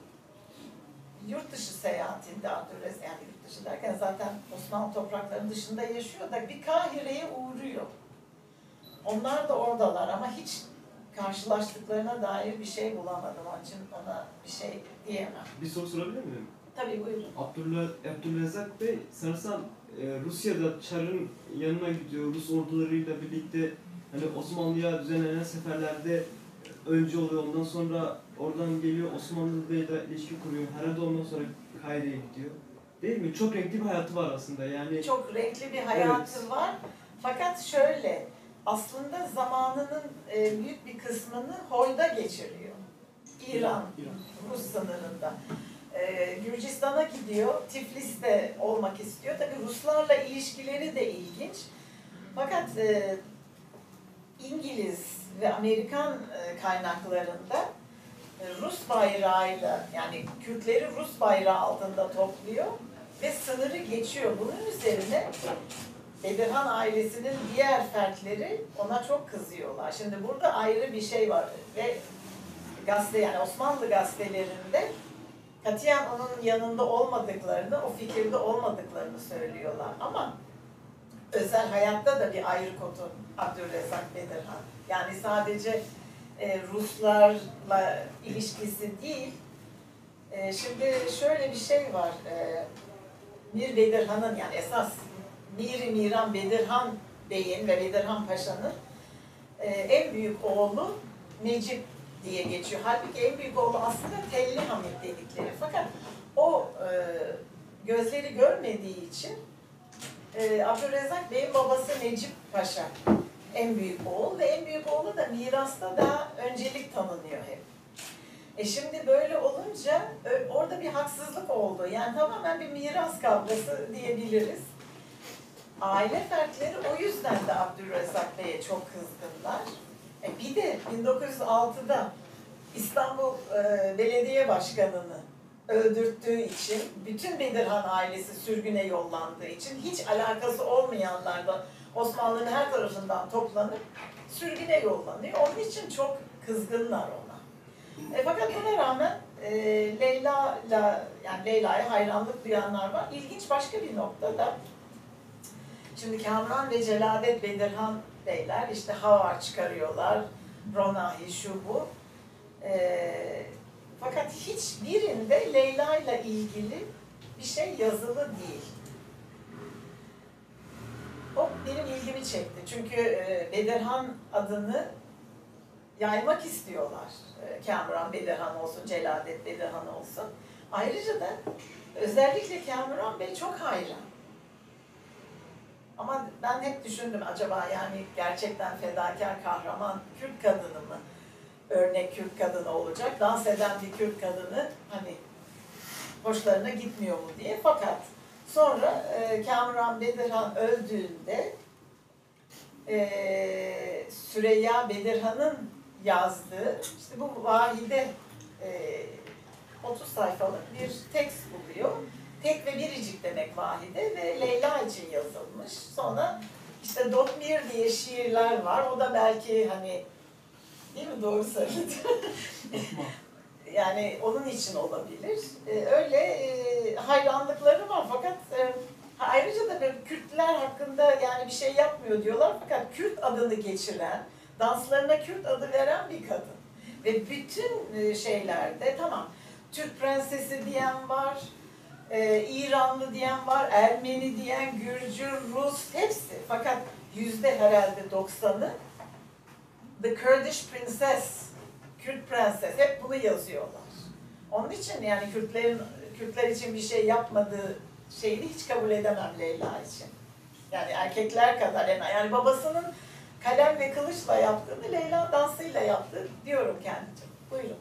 Speaker 2: yurt dışı seyahatinde Abdülrezzak, yani yurt dışı derken zaten Osmanlı topraklarının dışında yaşıyor da bir Kahire'ye uğruyor. Onlar da oradalar ama hiç karşılaştıklarına dair bir şey bulamadım. Onun için ona bir şey diyemem.
Speaker 3: Bir soru sorabilir miyim?
Speaker 2: Tabii buyurun.
Speaker 3: Abdullah, Abdülrezzak Bey sanırsam e, Rusya'da Çar'ın yanına gidiyor. Rus ordularıyla birlikte hani Osmanlı'ya düzenlenen seferlerde önce oluyor. Ondan sonra oradan geliyor Osmanlı Bey'le ilişki kuruyor. Herhalde ondan sonra Kahire'ye gidiyor. Değil mi? Çok renkli bir hayatı var aslında. Yani
Speaker 2: Çok renkli bir hayatı
Speaker 3: Evet.
Speaker 2: var. Fakat şöyle, aslında zamanının e, büyük bir kısmını Hoy'da geçiriyor. İran,
Speaker 1: İran.
Speaker 2: Rus sınırında. E, Gürcistan'a gidiyor, Tiflis'te olmak istiyor. Tabii Ruslarla ilişkileri de ilginç. Fakat e, İngiliz ve Amerikan e, kaynaklarında e, Rus bayrağıyla yani Kürtleri Rus bayrağı altında topluyor ve sınırı geçiyor. Bunun üzerine Bedirhan ailesinin diğer fertleri ona çok kızıyorlar. Şimdi burada ayrı bir şey var ve gazete yani Osmanlı gazetelerinde katiyen onun yanında olmadıklarını, o fikirde olmadıklarını söylüyorlar. Ama özel hayatta da bir ayrı kotu Abdülrezzak Bedirhan. Yani sadece e, Ruslarla ilişkisi değil. E, şimdi şöyle bir şey var. E, Mir Bedirhan'ın yani esas Miri Miran Bedirhan Bey'in ve Bedirhan Paşa'nın e, en büyük oğlu Necip diye geçiyor. Halbuki en büyük oğlu aslında Telli Hamit dedikleri. Fakat o e, gözleri görmediği için e, Abdülrezzak Bey'in babası Necip Paşa en büyük oğul ve en büyük oğlu da mirasta daha öncelik tanınıyor hep. E şimdi böyle olunca ö- orada bir haksızlık oldu. Yani tamamen bir miras kavgası diyebiliriz. Aile fertleri o yüzden de Abdülrezzak Bey'e çok kızgınlar. E bir de 1906'da İstanbul e, Belediye Başkanı'nı öldürttüğü için, bütün Bedirhan ailesi sürgüne yollandığı için hiç alakası olmayanlar da Osmanlı'nın her tarafından toplanıp sürgüne yollanıyor. Onun için çok kızgınlar ona. E, fakat buna rağmen e, Leyla'la yani Leyla'ya hayranlık duyanlar var. İlginç başka bir noktada şimdi Kamran ve Celadet Bedirhan beyler işte havar çıkarıyorlar. Ronahi şu bu. E, fakat hiçbirinde Leyla ile ilgili bir şey yazılı değil. O benim ilgimi çekti. Çünkü e, Bedirhan adını yaymak istiyorlar. E, Kamuran Bedirhan olsun, Celadet Bedirhan olsun. Ayrıca da özellikle Kamuran Bey çok hayran. Ama ben hep düşündüm acaba yani gerçekten fedakar kahraman Kürt kadını mı? Örnek Kürt kadını olacak. Dans eden bir Kürt kadını hani hoşlarına gitmiyor mu diye. Fakat sonra e, Kamuran Bedirhan öldüğünde e, Süreyya Bedirhan'ın yazdığı işte bu vahide e, 30 sayfalık bir tekst buluyor. Tek ve biricik demek vahide ve Leyla için yazılmış. Sonra işte Dotmir diye şiirler var. O da belki hani değil mi doğru söyledim. yani onun için olabilir. Ee, öyle e, hayranlıkları var fakat e, ayrıca da böyle Kürtler hakkında yani bir şey yapmıyor diyorlar fakat Kürt adını geçiren, danslarına Kürt adı veren bir kadın. Ve bütün e, şeylerde tamam Türk prensesi diyen var, e, İranlı diyen var, Ermeni diyen, Gürcü, Rus hepsi. Fakat yüzde herhalde doksanı The Kurdish Princess, Kürt prenses hep bunu yazıyorlar. Onun için yani Kürtlerin Kürtler için bir şey yapmadığı şeyini hiç kabul edemem Leyla için. Yani erkekler kadar yani, yani babasının kalem ve kılıçla yaptığını Leyla dansıyla yaptı diyorum kendimce. Buyurun.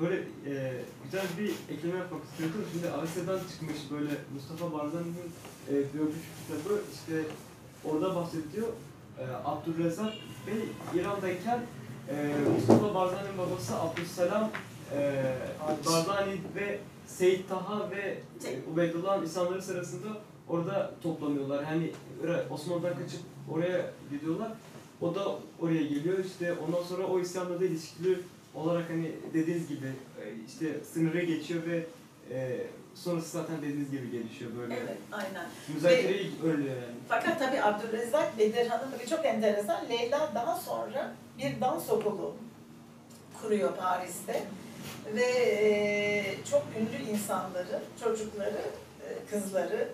Speaker 3: Böyle e, güzel bir ekleme yapmak istiyordum. Şimdi Asya'dan çıkmış böyle Mustafa Barzani'nin e, biyografik kitabı işte orada bahsediyor. E, Abdülrezzak Bey İran'dayken e, Mustafa Barzani'nin babası Abdüsselam e, Barzani ve Seyit Taha ve e, Ubeydullah'ın insanları sırasında orada toplanıyorlar. Irak- Osmanlı'dan kaçıp oraya gidiyorlar. O da oraya geliyor işte ondan sonra o isyanla da ilişkili olarak hani dediğiniz gibi e, işte sınırı geçiyor ve e, sonrası zaten dediğiniz gibi gelişiyor böyle.
Speaker 2: Evet, aynen.
Speaker 3: Müzakereyi önlüyor yani.
Speaker 2: Fakat tabii Abdülrezzak Bedirhan'ın tabii çok enteresan. Leyla daha sonra bir dans okulu kuruyor Paris'te. Ve e, çok ünlü insanları, çocukları, e, kızları,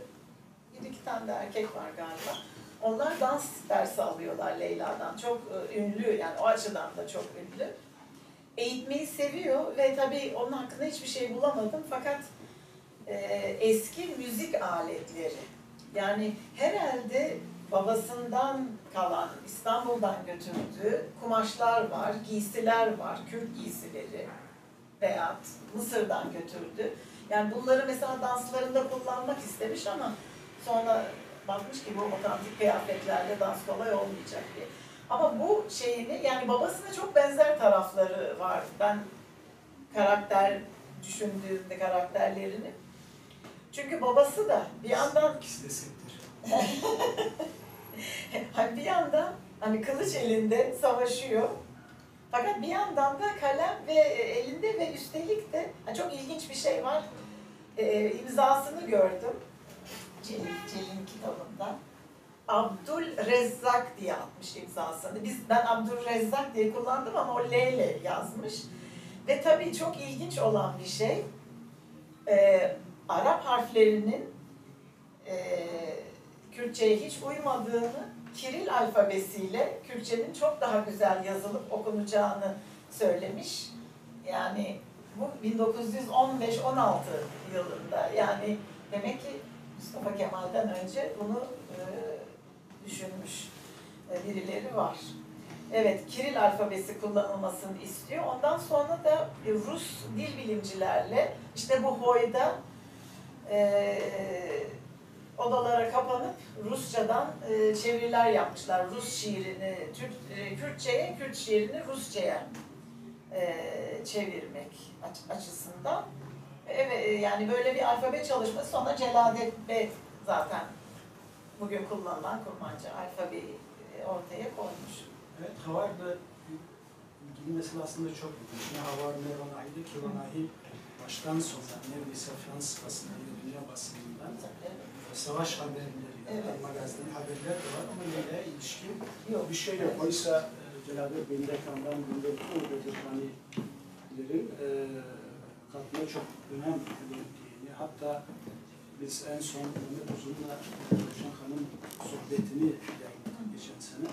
Speaker 2: bir iki tane de erkek var galiba. Onlar dans dersi alıyorlar Leyla'dan. Çok e, ünlü yani o açıdan da çok ünlü. Eğitmeyi seviyor ve tabii onun hakkında hiçbir şey bulamadım. Fakat e, eski müzik aletleri yani herhalde babasından kalan, İstanbul'dan götürdüğü kumaşlar var, giysiler var, Kürt giysileri veya Mısır'dan götürdü. Yani bunları mesela danslarında kullanmak istemiş ama sonra bakmış ki bu otantik kıyafetlerle dans kolay olmayacak diye. Ama bu şeyini yani babasına çok benzer tarafları var. Ben karakter düşündüğümde karakterlerini. Çünkü babası da bir yandan
Speaker 1: İkisi de sektir.
Speaker 2: Hani bir yandan hani kılıç elinde savaşıyor. Fakat bir yandan da kalem ve e, elinde ve üstelik de ha, çok ilginç bir şey var. Ee, imzasını gördüm. Celil, Celil'in kitabında. Abdülrezzak diye atmış imzasını. Biz ben Abdülrezzak diye kullandım ama o L ile yazmış. Ve tabii çok ilginç olan bir şey. e, Arap harflerinin e, Kürtçe'ye hiç uymadığını, Kiril alfabesiyle Kürtçenin çok daha güzel yazılıp okunacağını söylemiş. Yani bu 1915-16 yılında. Yani demek ki Mustafa Kemal'den önce bunu e, düşünmüş e, birileri var. Evet, Kiril alfabesi kullanılmasını istiyor. Ondan sonra da Rus dil bilimcilerle işte bu Hoy'da e, odalara kapanıp Rusçadan e, çeviriler yapmışlar. Rus şiirini Türk, e, Kürtçe'ye, Kürt şiirini Rusça'ya e, çevirmek aç- açısından. Evet, e, yani böyle bir alfabe çalışması sonra Celadet Bey zaten bugün kullanılan Kurmanca alfabeyi e, ortaya koymuş.
Speaker 1: Evet, Havar'da mesele aslında çok ilginç. Ne Havar ne Ronay'ı baştan sona neredeyse Fransız basını dünya basınından e, savaş haberleri,
Speaker 2: Evet.
Speaker 1: magazin haberler de var ama neyle ilişkin
Speaker 2: Yok.
Speaker 1: bir şey yok. Oysa e, Cenab-ı Bey'in rakamdan günde bu Bedirhanilerin e, katma çok önem verdiğini, hatta biz en son Mehmet Uzun'la Ruşen Hanım sohbetini yayınladık geçen sene.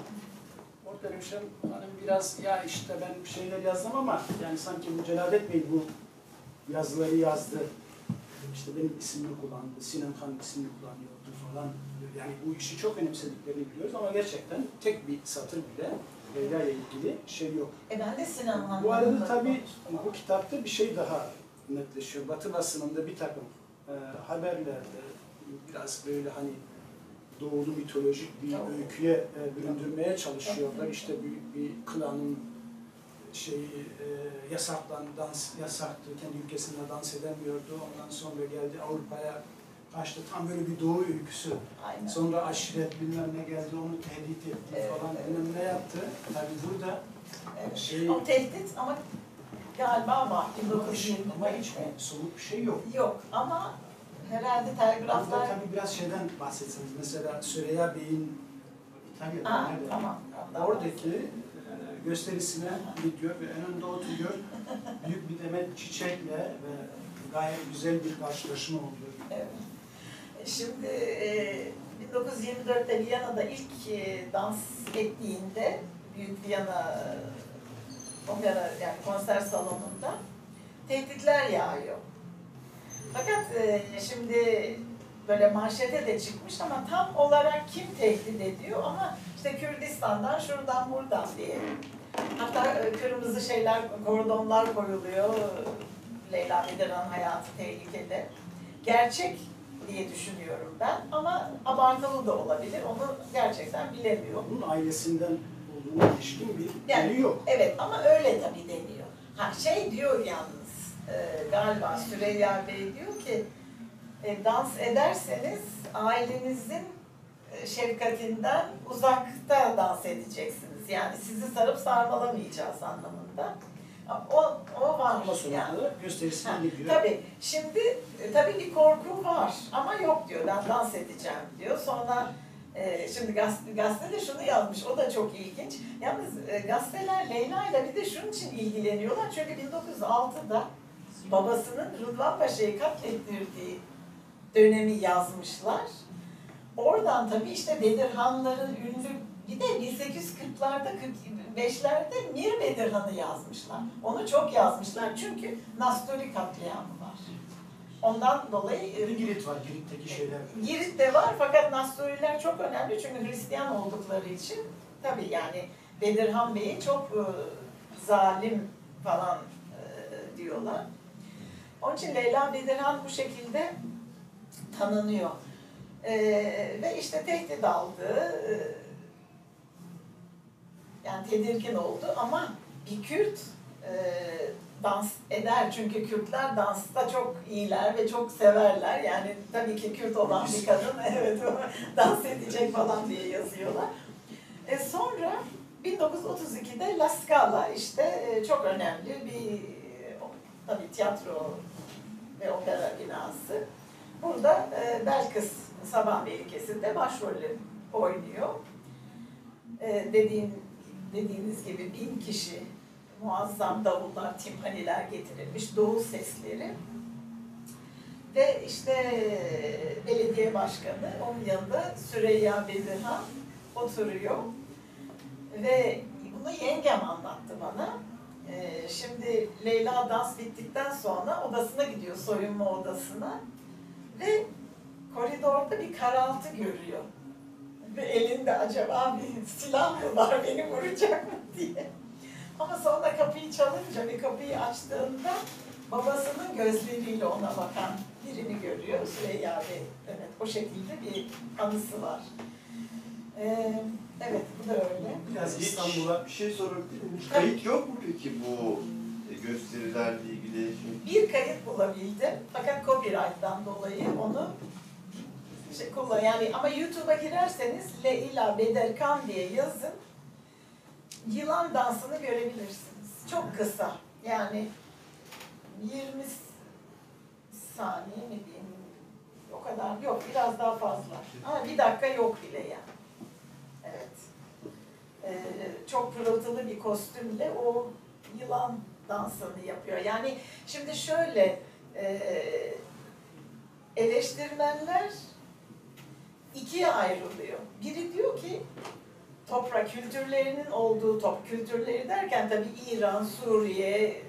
Speaker 1: Orada Ruşen Hanım biraz ya işte ben bir şeyler yazdım ama yani sanki bu Celadet Bey bu yazıları yazdı. İşte benim ismimi kullandı, Sinan Han ismini kullanıyordu falan. Yani bu işi çok önemsediklerini biliyoruz ama gerçekten tek bir satır bile Leyla ile ilgili şey yok.
Speaker 2: E ben de Sinan Hanım'la
Speaker 1: Bu arada tabii bu kitapta bir şey daha netleşiyor. Batı basınında bir takım e, haberlerde biraz böyle hani doğulu mitolojik bir öyküye e, büründürmeye çalışıyorlar. İşte büyük bir klanın şeyi e, yasaklan, dans yasaktı. Kendi ülkesinde dans edemiyordu. Ondan sonra geldi Avrupa'ya kaçtı. Tam böyle bir doğu öyküsü.
Speaker 2: Aynen.
Speaker 1: Sonra aşiret bilmem ne geldi, onu tehdit etti
Speaker 2: Evet,
Speaker 1: falan
Speaker 2: evet.
Speaker 1: bilmem ne yaptı. Tabii burada
Speaker 2: Evet.
Speaker 1: şey
Speaker 2: O tehdit ama galiba
Speaker 1: ama hiç,
Speaker 2: 1920'de.
Speaker 1: ama hiç somut bir şey yok.
Speaker 2: Yok ama herhalde
Speaker 1: Burada
Speaker 2: telgraflar...
Speaker 1: tabii biraz şeyden bahsetseniz. Mesela Süreyya Bey'in İtalya'da
Speaker 2: Aa,
Speaker 1: nerede?
Speaker 2: tamam. ondan
Speaker 1: Oradaki gösterisine gidiyor ve en önde oturuyor. Büyük bir demet çiçekle ve gayet güzel bir karşılaşma oluyor.
Speaker 2: Evet. Şimdi e, 1924'te Viyana'da ilk e, dans ettiğinde Büyük Viyana e, opera yani konser salonunda tehditler yağıyor. Fakat e, şimdi böyle manşete de çıkmış ama tam olarak kim tehdit ediyor ama işte Kürdistan'dan şuradan buradan diye. Hatta e, kırmızı şeyler, kordonlar koyuluyor. Leyla Bedirhan hayatı tehlikede. Gerçek diye düşünüyorum ben ama abartılı da olabilir. Onu gerçekten bilemiyorum.
Speaker 1: Onun ailesinden olduğuna ilişkin bir
Speaker 2: Yani-
Speaker 1: yok.
Speaker 2: Evet ama öyle tabii deniyor. Ha şey diyor yalnız e, galiba Süreyya Bey diyor ki e, dans ederseniz ailenizin e, şefkatinden uzakta dans edeceksiniz. Yani sizi sarıp sarmalamayacağız anlamında. O, o var
Speaker 1: Ama
Speaker 2: yani.
Speaker 1: gösterisine gidiyor.
Speaker 2: Tabii. Şimdi e, tabii bir korku var ama yok diyor. Ben dans edeceğim diyor. Sonra e, şimdi gazete, gazetede şunu yazmış. O da çok ilginç. Yalnız e, gazeteler Leyla ile bir de şunun için ilgileniyorlar. Çünkü 1906'da babasının Rıdvan Paşa'yı katlettirdiği dönemi yazmışlar. Oradan tabii işte Bedirhanların ünlü bir de 1840'larda 45'lerde Mir Bedirhan'ı yazmışlar. Onu çok yazmışlar çünkü Nasturi katliamı var. Ondan dolayı
Speaker 1: Bir Girit var, Girit'teki şeyler.
Speaker 2: Girit'te var fakat Nasturiler çok önemli çünkü Hristiyan oldukları için tabii yani Bedirhan Bey'i çok e, zalim falan e, diyorlar. Onun için Leyla Bedirhan bu şekilde tanınıyor. E, ve işte tehdit aldı. e, yani tedirgin oldu ama bir Kürt e, dans eder çünkü Kürtler dansta çok iyiler ve çok severler. Yani tabii ki Kürt olan bir kadın evet dans edecek falan diye yazıyorlar. E sonra 1932'de La Scala işte e, çok önemli bir e, tabii tiyatro ve opera binası. Burada e, Belkıs Sabah Melikesi'nde başrolü oynuyor. E, dediğim dediğiniz gibi bin kişi muazzam davullar, timpaniler getirilmiş, doğu sesleri. Ve işte belediye başkanı, onun yanında Süreyya Bedirhan oturuyor. Ve bunu yengem anlattı bana. Ee, şimdi Leyla dans bittikten sonra odasına gidiyor, soyunma odasına. Ve koridorda bir karaltı görüyor. Ve elinde acaba bir silah mı var beni vuracak mı diye. Ama sonra kapıyı çalınca ve kapıyı açtığında babasının gözleriyle ona bakan birini görüyor. Süreyya Bey. Evet o şekilde bir anısı var. Ee, evet bu da öyle.
Speaker 1: Biraz İstanbul'a
Speaker 4: bir şey sorabilir miyim? Kayıt yok mu peki bu gösterilerle
Speaker 2: Bir kayıt bulabildim. Fakat copyright'tan dolayı onu şey kullan yani ama YouTube'a girerseniz Leila Bederkan diye yazın. Yılan dansını görebilirsiniz. Çok kısa. Yani 20 saniye mi diyeyim? O kadar. Yok biraz daha fazla. Ama bir dakika yok bile yani. Evet. Ee, çok pırıltılı bir kostümle o yılan dansını yapıyor. Yani şimdi şöyle e, eleştirmenler ikiye ayrılıyor. Biri diyor ki toprak kültürlerinin olduğu top kültürleri derken tabii İran, Suriye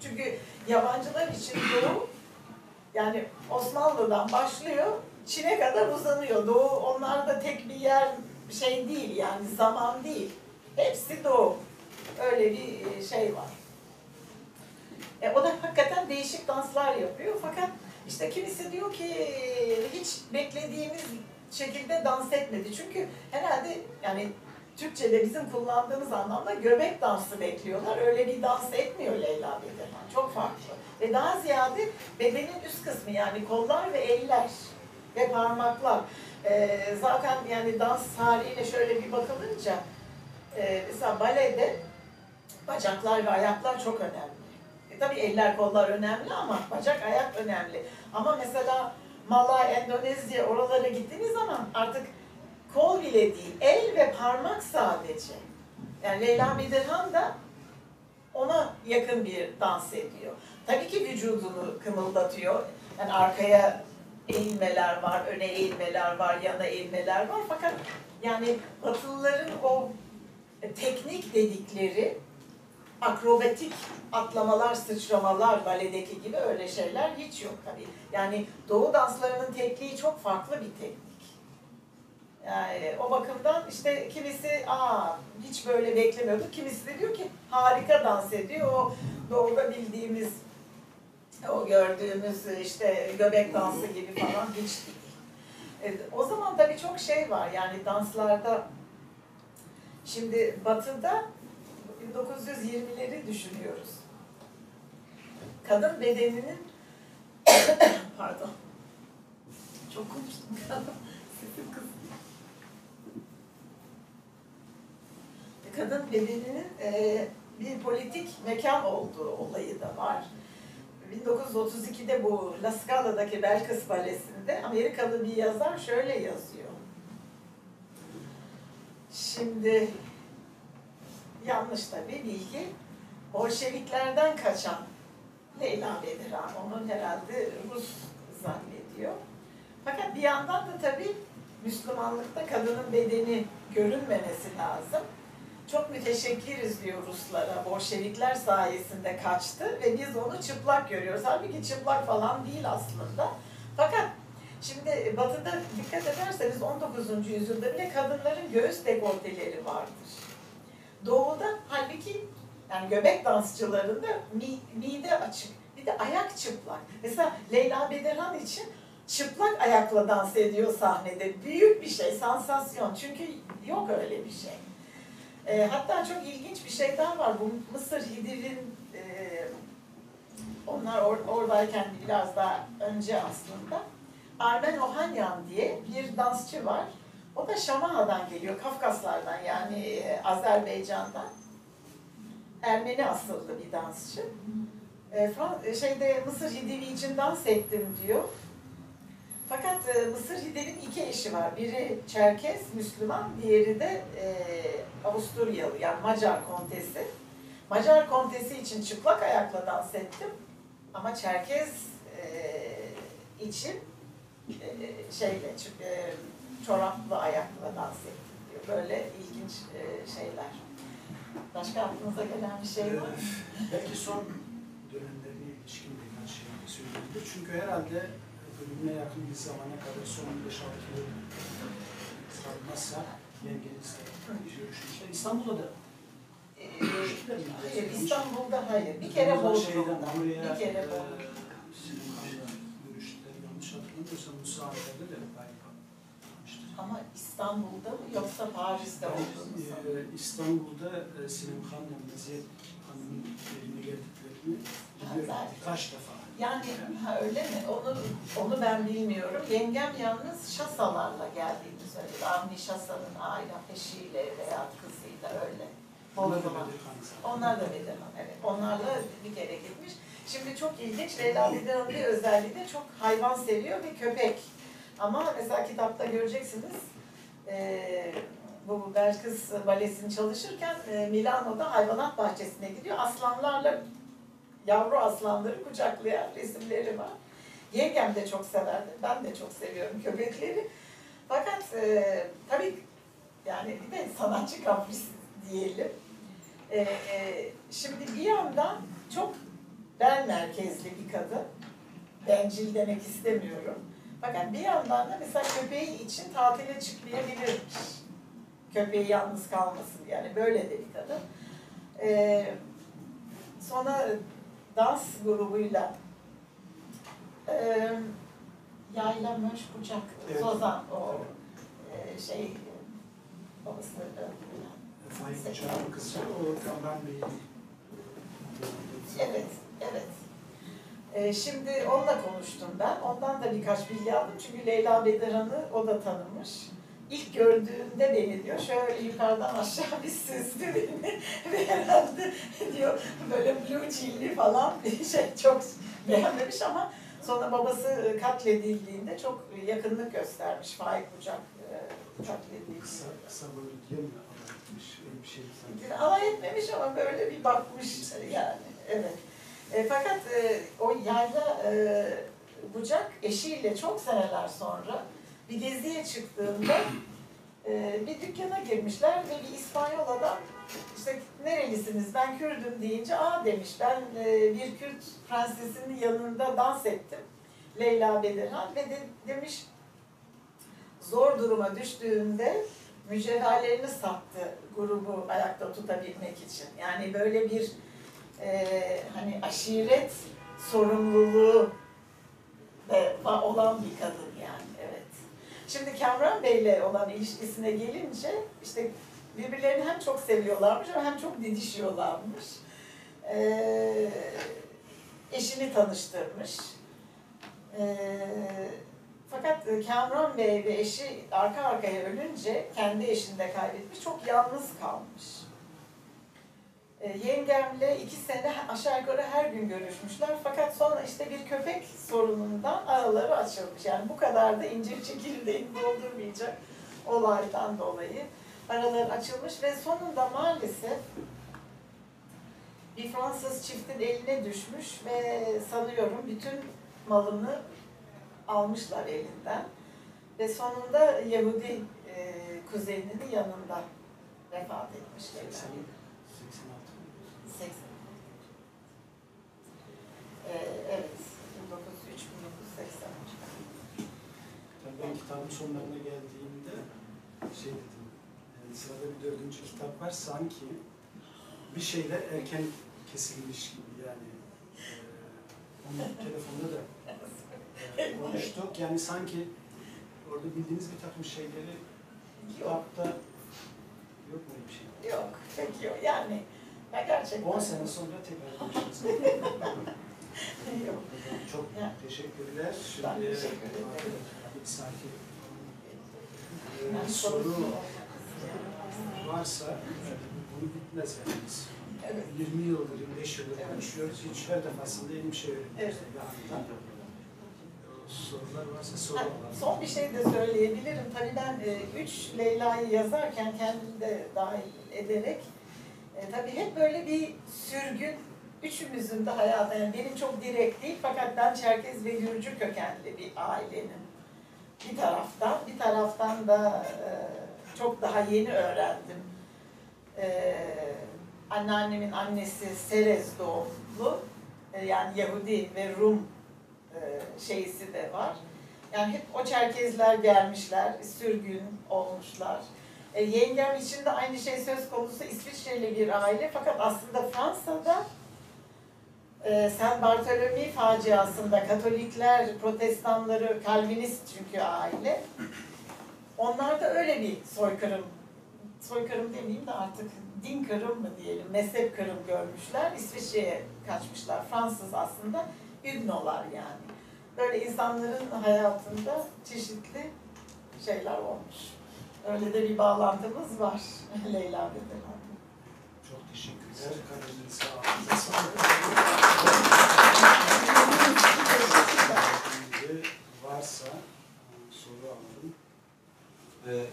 Speaker 2: çünkü yabancılar için Doğu yani Osmanlı'dan başlıyor Çin'e kadar uzanıyor. Doğu onlarda tek bir yer şey değil yani zaman değil. Hepsi Doğu. Öyle bir şey var. E, o da hakikaten değişik danslar yapıyor fakat işte kimisi diyor ki hiç beklediğimiz şekilde dans etmedi. Çünkü herhalde yani Türkçe'de bizim kullandığımız anlamda göbek dansı bekliyorlar. Öyle bir dans etmiyor Leyla Bedirhan. Çok farklı. Ve daha ziyade bedenin üst kısmı yani kollar ve eller ve parmaklar. E, zaten yani dans tarihine şöyle bir bakılınca e, mesela balede bacaklar ve ayaklar çok önemli. E, tabii eller kollar önemli ama bacak ayak önemli. Ama mesela Malay, Endonezya oralara gittiğiniz zaman artık kol bile değil, el ve parmak sadece. Yani Leyla Bedirhan da ona yakın bir dans ediyor. Tabii ki vücudunu kımıldatıyor. Yani arkaya eğilmeler var, öne eğilmeler var, yana eğilmeler var. Fakat yani Batılıların o teknik dedikleri akrobatik atlamalar, sıçramalar, baledeki gibi öyle şeyler hiç yok tabii. Yani Doğu danslarının tekniği çok farklı bir teknik. Yani o bakımdan işte kimisi aa hiç böyle beklemiyorduk, kimisi de diyor ki harika dans ediyor. O Doğu'da bildiğimiz, o gördüğümüz işte göbek dansı gibi falan hiç değil. O zaman tabii çok şey var yani danslarda Şimdi Batı'da 1920'leri düşünüyoruz. Kadın bedeninin pardon çok konuştum. Kadın bedeninin e, bir politik mekan olduğu olayı da var. 1932'de bu La Scala'daki Belkıs Balesi'nde Amerikalı bir yazar şöyle yazıyor. Şimdi yanlış tabii bilgi. Bolşeviklerden kaçan Leyla Bedirhan, onun herhalde Rus zannediyor. Fakat bir yandan da tabii Müslümanlıkta kadının bedeni görünmemesi lazım. Çok müteşekkiriz diyor Ruslara, Bolşevikler sayesinde kaçtı ve biz onu çıplak görüyoruz. Halbuki çıplak falan değil aslında. Fakat Şimdi Batı'da dikkat ederseniz 19. yüzyılda bile kadınların göğüs dekolteleri vardır. Doğu'da halbuki yani göbek dansçılarında mi, mide açık. Bir de ayak çıplak. Mesela Leyla Bedirhan için çıplak ayakla dans ediyor sahnede. Büyük bir şey, sansasyon. Çünkü yok öyle bir şey. E, hatta çok ilginç bir şey daha var. Bu Mısır Hidir'in e, onlar or, oradayken biraz daha önce aslında Armen Ohanyan diye bir dansçı var. O da Şamaha'dan geliyor, Kafkaslardan yani e, Azerbaycan'dan. Ermeni asıllı bir dansçı. E, Fran- şeyde Mısır Hidivi için dans ettim diyor. Fakat e, Mısır Hidiv'in iki eşi var. Biri Çerkez, Müslüman, diğeri de e, Avusturyalı yani Macar kontesi. Macar kontesi için çıplak ayakla dans ettim. Ama Çerkez e, için e, şeyle çı- e, çoraplı ayakla dans ettim diyor. Böyle ilginç e, şeyler. Başka aklınıza gelen bir şey var mı?
Speaker 1: Ee, belki son dönemlerine ilişkin birkaç şey söyleyebilir. Çünkü herhalde bölümüne yakın bir zamana kadar son 5-6 yıl kalmazsa yengenizle görüşmüşler. İstanbul'da da
Speaker 2: Ee, hayır, İstanbul'da hayır. Bir kere Bodrum'da. Bir kere
Speaker 1: e,
Speaker 2: Bodrum'da.
Speaker 1: Hanım'la görüştüler. Yanlış hatırlamıyorsam Musa Ahmet'le de galiba görüştüler.
Speaker 2: Ama İstanbul'da mı yoksa Paris'te olduğunu
Speaker 1: Ben,
Speaker 2: sanıyorum.
Speaker 1: e, İstanbul'da e, Sinem Hanım'la Meziyet Hanım'ın evine geldiklerini biliyorum birkaç defa.
Speaker 2: Yani ha öyle mi? Onu onu ben bilmiyorum. Yengem yalnız şasalarla geldiğini söyledi. Avni Şasa'nın aile eşiyle veya kızıyla öyle.
Speaker 1: Onlar da. Bedirhan.
Speaker 2: Onlar da Bedirhan, evet. Onlarla bir kere gitmiş. Şimdi çok ilginç, Leyla Bedirhan'ın bir özelliği de çok hayvan seviyor ve köpek. Ama mesela kitapta göreceksiniz, eee bu Belkıs Balesi'ni çalışırken eee, Milano'da hayvanat bahçesine gidiyor. Aslanlarla, yavru aslanları kucaklayan resimleri var. Yengem de çok severdi, ben de çok seviyorum köpekleri. Fakat eee tabii yani bir de sanatçı kapris diyelim. Ee, e, şimdi bir yandan çok ben merkezli bir kadın. Bencil demek istemiyorum. Fakat bir yandan da mesela köpeği için tatile çıkmayabilirmiş. Köpeği yalnız kalmasın yani böyle de bir kadın. Ee, sonra dans grubuyla e, Yayla Möş Bucak,
Speaker 1: Evet.
Speaker 2: Zozan o e, şey babası
Speaker 1: Faik Uçak'ın kızı o Kamran Bey'in
Speaker 2: Evet, evet. Ee, şimdi onunla konuştum ben. Ondan da birkaç bilgi aldım. Çünkü Leyla Bedirhan'ı o da tanımış. İlk gördüğünde beni diyor, şöyle yukarıdan aşağı bir süzdü beni. Ve herhalde diyor böyle blue chilli falan bir şey çok beğenmemiş ama sonra babası katledildiğinde çok yakınlık göstermiş. Faik Bucak e, katledildiğinde.
Speaker 1: kısa, kısa böyle diye mi anlatmış öyle bir şey.
Speaker 2: Alay etmemiş ama böyle bir bakmış yani. Evet. E, fakat e, o yayla e, bucak eşiyle çok seneler sonra bir geziye çıktığında e, bir dükkana girmişler ve bir İspanyol adam işte nerelisiniz ben Kürdüm deyince aa demiş ben e, bir Kürt prensesinin yanında dans ettim. Leyla Bedirhan ve de, demiş zor duruma düştüğünde mücevherlerini sattı grubu ayakta tutabilmek için. Yani böyle bir e, hani aşiret sorumluluğu olan bir kadın yani evet. Şimdi Kamran Bey'le olan ilişkisine gelince işte birbirlerini hem çok seviyorlarmış hem çok didişiyorlarmış. E, eşini tanıştırmış. E, fakat Kamran Bey ve eşi arka arkaya ölünce kendi eşini de kaybetmiş, çok yalnız kalmış. E, yengemle iki sene aşağı yukarı her gün görüşmüşler. Fakat sonra işte bir köpek sorunundan araları açılmış. Yani bu kadar da incir çekirdeğini doldurmayacak olaydan dolayı araları açılmış ve sonunda maalesef bir Fransız çiftin eline düşmüş ve sanıyorum bütün malını almışlar elinden. Ve sonunda Yahudi e, kuzeninin yanında vefat etmiş.
Speaker 1: 80,
Speaker 2: Ee, evet, 1903 1980.
Speaker 1: Tabii ben kitabın sonlarına geldiğimde şey dedim, yani sırada bir dördüncü kitap var sanki bir şeyler erken kesilmiş gibi yani. Ee, onun telefonda da e, konuştuk. Yani sanki orada bildiğiniz bir takım şeyleri kitapta yok mu bir şey?
Speaker 2: yok, peki yok. Yani ben gerçekten...
Speaker 1: 10 sene sonra tekrar konuşuruz.
Speaker 2: Yok.
Speaker 1: Çok teşekkürler.
Speaker 2: Ben
Speaker 1: Şimdi
Speaker 2: teşekkür ederim.
Speaker 1: sakin
Speaker 2: Yani
Speaker 1: Ee, soru varsa e, bunu bitmez yani biz.
Speaker 2: Evet.
Speaker 1: 20 yıldır, 25 yıldır
Speaker 2: Evet.
Speaker 1: konuşuyoruz. Hiç her defasında yeni bir şey öğreniyoruz.
Speaker 2: Evet.
Speaker 1: Yani, sorular varsa soralım.
Speaker 2: Son bir şey de söyleyebilirim. Tabii ben e, üç Leyla'yı yazarken kendimi de dahil ederek e, tabii hep böyle bir sürgün üçümüzün de hayatı. Yani benim çok direkt değil fakat ben Çerkez ve Gürcü kökenli bir ailenim. Bir taraftan, bir taraftan da e, çok daha yeni öğrendim. E, anneannemin annesi Serez doğumlu. E, yani Yahudi ve Rum e, şeysi de var. Yani hep o Çerkezler gelmişler, sürgün olmuşlar. E, yengem için de aynı şey söz konusu İsviçreli bir aile fakat aslında Fransa'da e, Saint Bartholomew faciasında Katolikler, Protestanları, Kalvinist çünkü aile. Onlarda öyle bir soykırım, soykırım demeyeyim de artık din kırım mı diyelim, mezhep kırım görmüşler. İsviçre'ye kaçmışlar. Fransız aslında Hügnolar yani. Böyle insanların hayatında çeşitli şeyler olmuş. Öyle de bir bağlantımız var Leyla ve Berat.
Speaker 1: Çok teşekkürler. Kalbinize ağzınıza sağlık. Şimdi varsa soru alalım.
Speaker 5: Ee,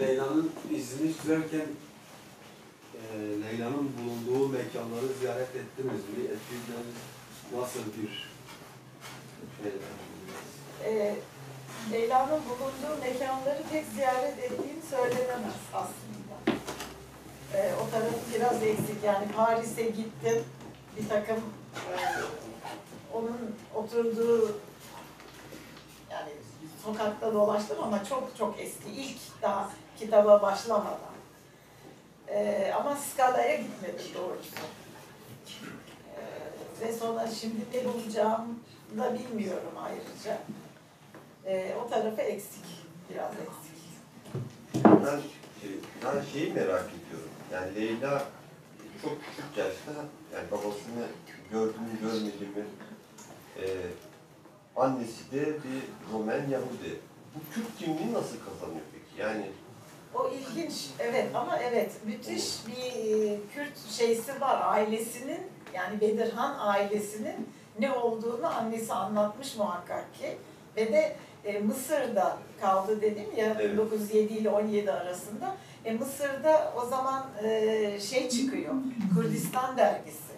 Speaker 5: Leyla'nın izini sürerken e, Leyla'nın bulunduğu mekanları ziyaret ettiniz mi? Ettiyseniz nasıl bir şey?
Speaker 2: Ee, Leyla'nın bulunduğu mekanları pek ziyaret ettiğim söylenemez aslında. Ee, o tarafı biraz eksik. Yani Paris'e gittim. Bir takım e, onun oturduğu yani sokakta dolaştım ama çok çok eski. İlk daha kitaba başlamadan. Ee, ama Scala'ya gitmedim doğrusu. Ee, ve sonra şimdi ne bulacağım da bilmiyorum ayrıca. Ee, o tarafı eksik, biraz eksik.
Speaker 4: Ben, şey- ben şeyi merak ediyorum. Yani Leyla çok küçük yaşta yani babasını gördü mü görmedi mi? Ee, annesi de bir Romen Yahudi. Bu Kürt kimliği nasıl kazanıyor peki? Yani
Speaker 2: O ilginç, evet ama evet müthiş bir e, Kürt şeysi var ailesinin yani Bedirhan ailesinin ne olduğunu annesi anlatmış muhakkak ki ve de e, Mısır'da kaldı dedim ya
Speaker 4: Evet.
Speaker 2: 1907 ile 17 arasında. E, Mısır'da o zaman e, şey çıkıyor Kürdistan dergisi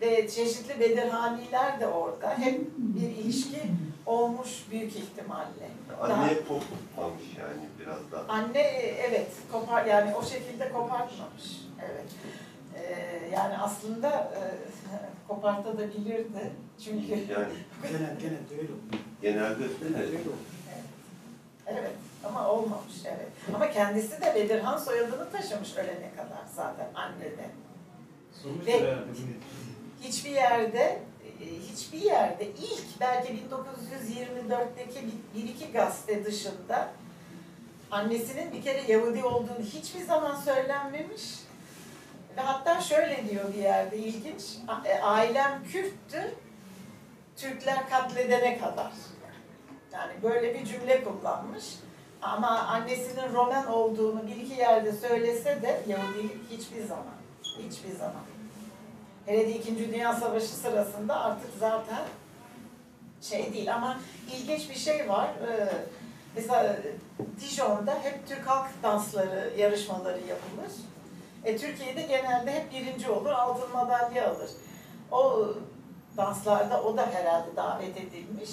Speaker 2: ve çeşitli Bedirhaniler de orada hep bir ilişki olmuş büyük ihtimalle.
Speaker 4: anneye top tutmamış yani biraz da.
Speaker 2: Anne evet kopar yani o şekilde kopartmamış. Evet. Ee, yani aslında e, kopartabilirdi. Çünkü
Speaker 4: Yani
Speaker 1: Genel, genel öyle oluyor.
Speaker 4: genelde
Speaker 1: Genel
Speaker 4: öyle.
Speaker 1: oluyor.
Speaker 2: evet ama olmamış evet. Ama kendisi de Bedirhan soyadını taşımış ölene kadar zaten annede.
Speaker 3: Sormuştur
Speaker 2: Ve-. Hiçbir yerde e, hiçbir yerde ilk belki 1924'teki bir, iki gazete dışında annesinin bir kere Yahudi olduğunu hiçbir zaman söylenmemiş. Ve hatta şöyle diyor bir yerde ilginç, e, ailem Kürttü, Türkler katledene kadar. Yani böyle bir cümle kullanmış. Ama annesinin Roman olduğunu bir iki yerde söylese de Yahudilik hiçbir zaman, hiçbir zaman. Hele de İkinci Dünya Savaşı sırasında artık zaten şey değil ama ilginç bir şey var. Ee, mesela Dijon'da hep Türk halk dansları yarışmaları yapılır. E, Türkiye'de genelde hep birinci olur, altın madalya alır. O danslarda o da herhalde davet edilmiş,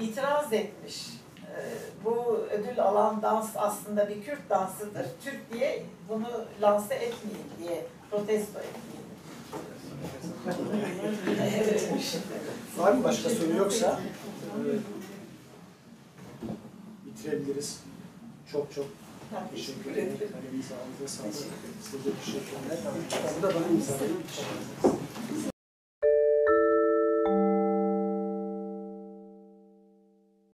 Speaker 2: itiraz etmiş. Ee, bu ödül alan dans aslında bir Kürt dansıdır. Türk diye bunu lanse etmeyin diye protesto etmeyin.
Speaker 1: Var mı başka soru yoksa? bitirebiliriz. Çok çok teşekkür ederim. Kalemize ağzınıza sağlık. Size teşekkürler. Bu da bana imzalayın.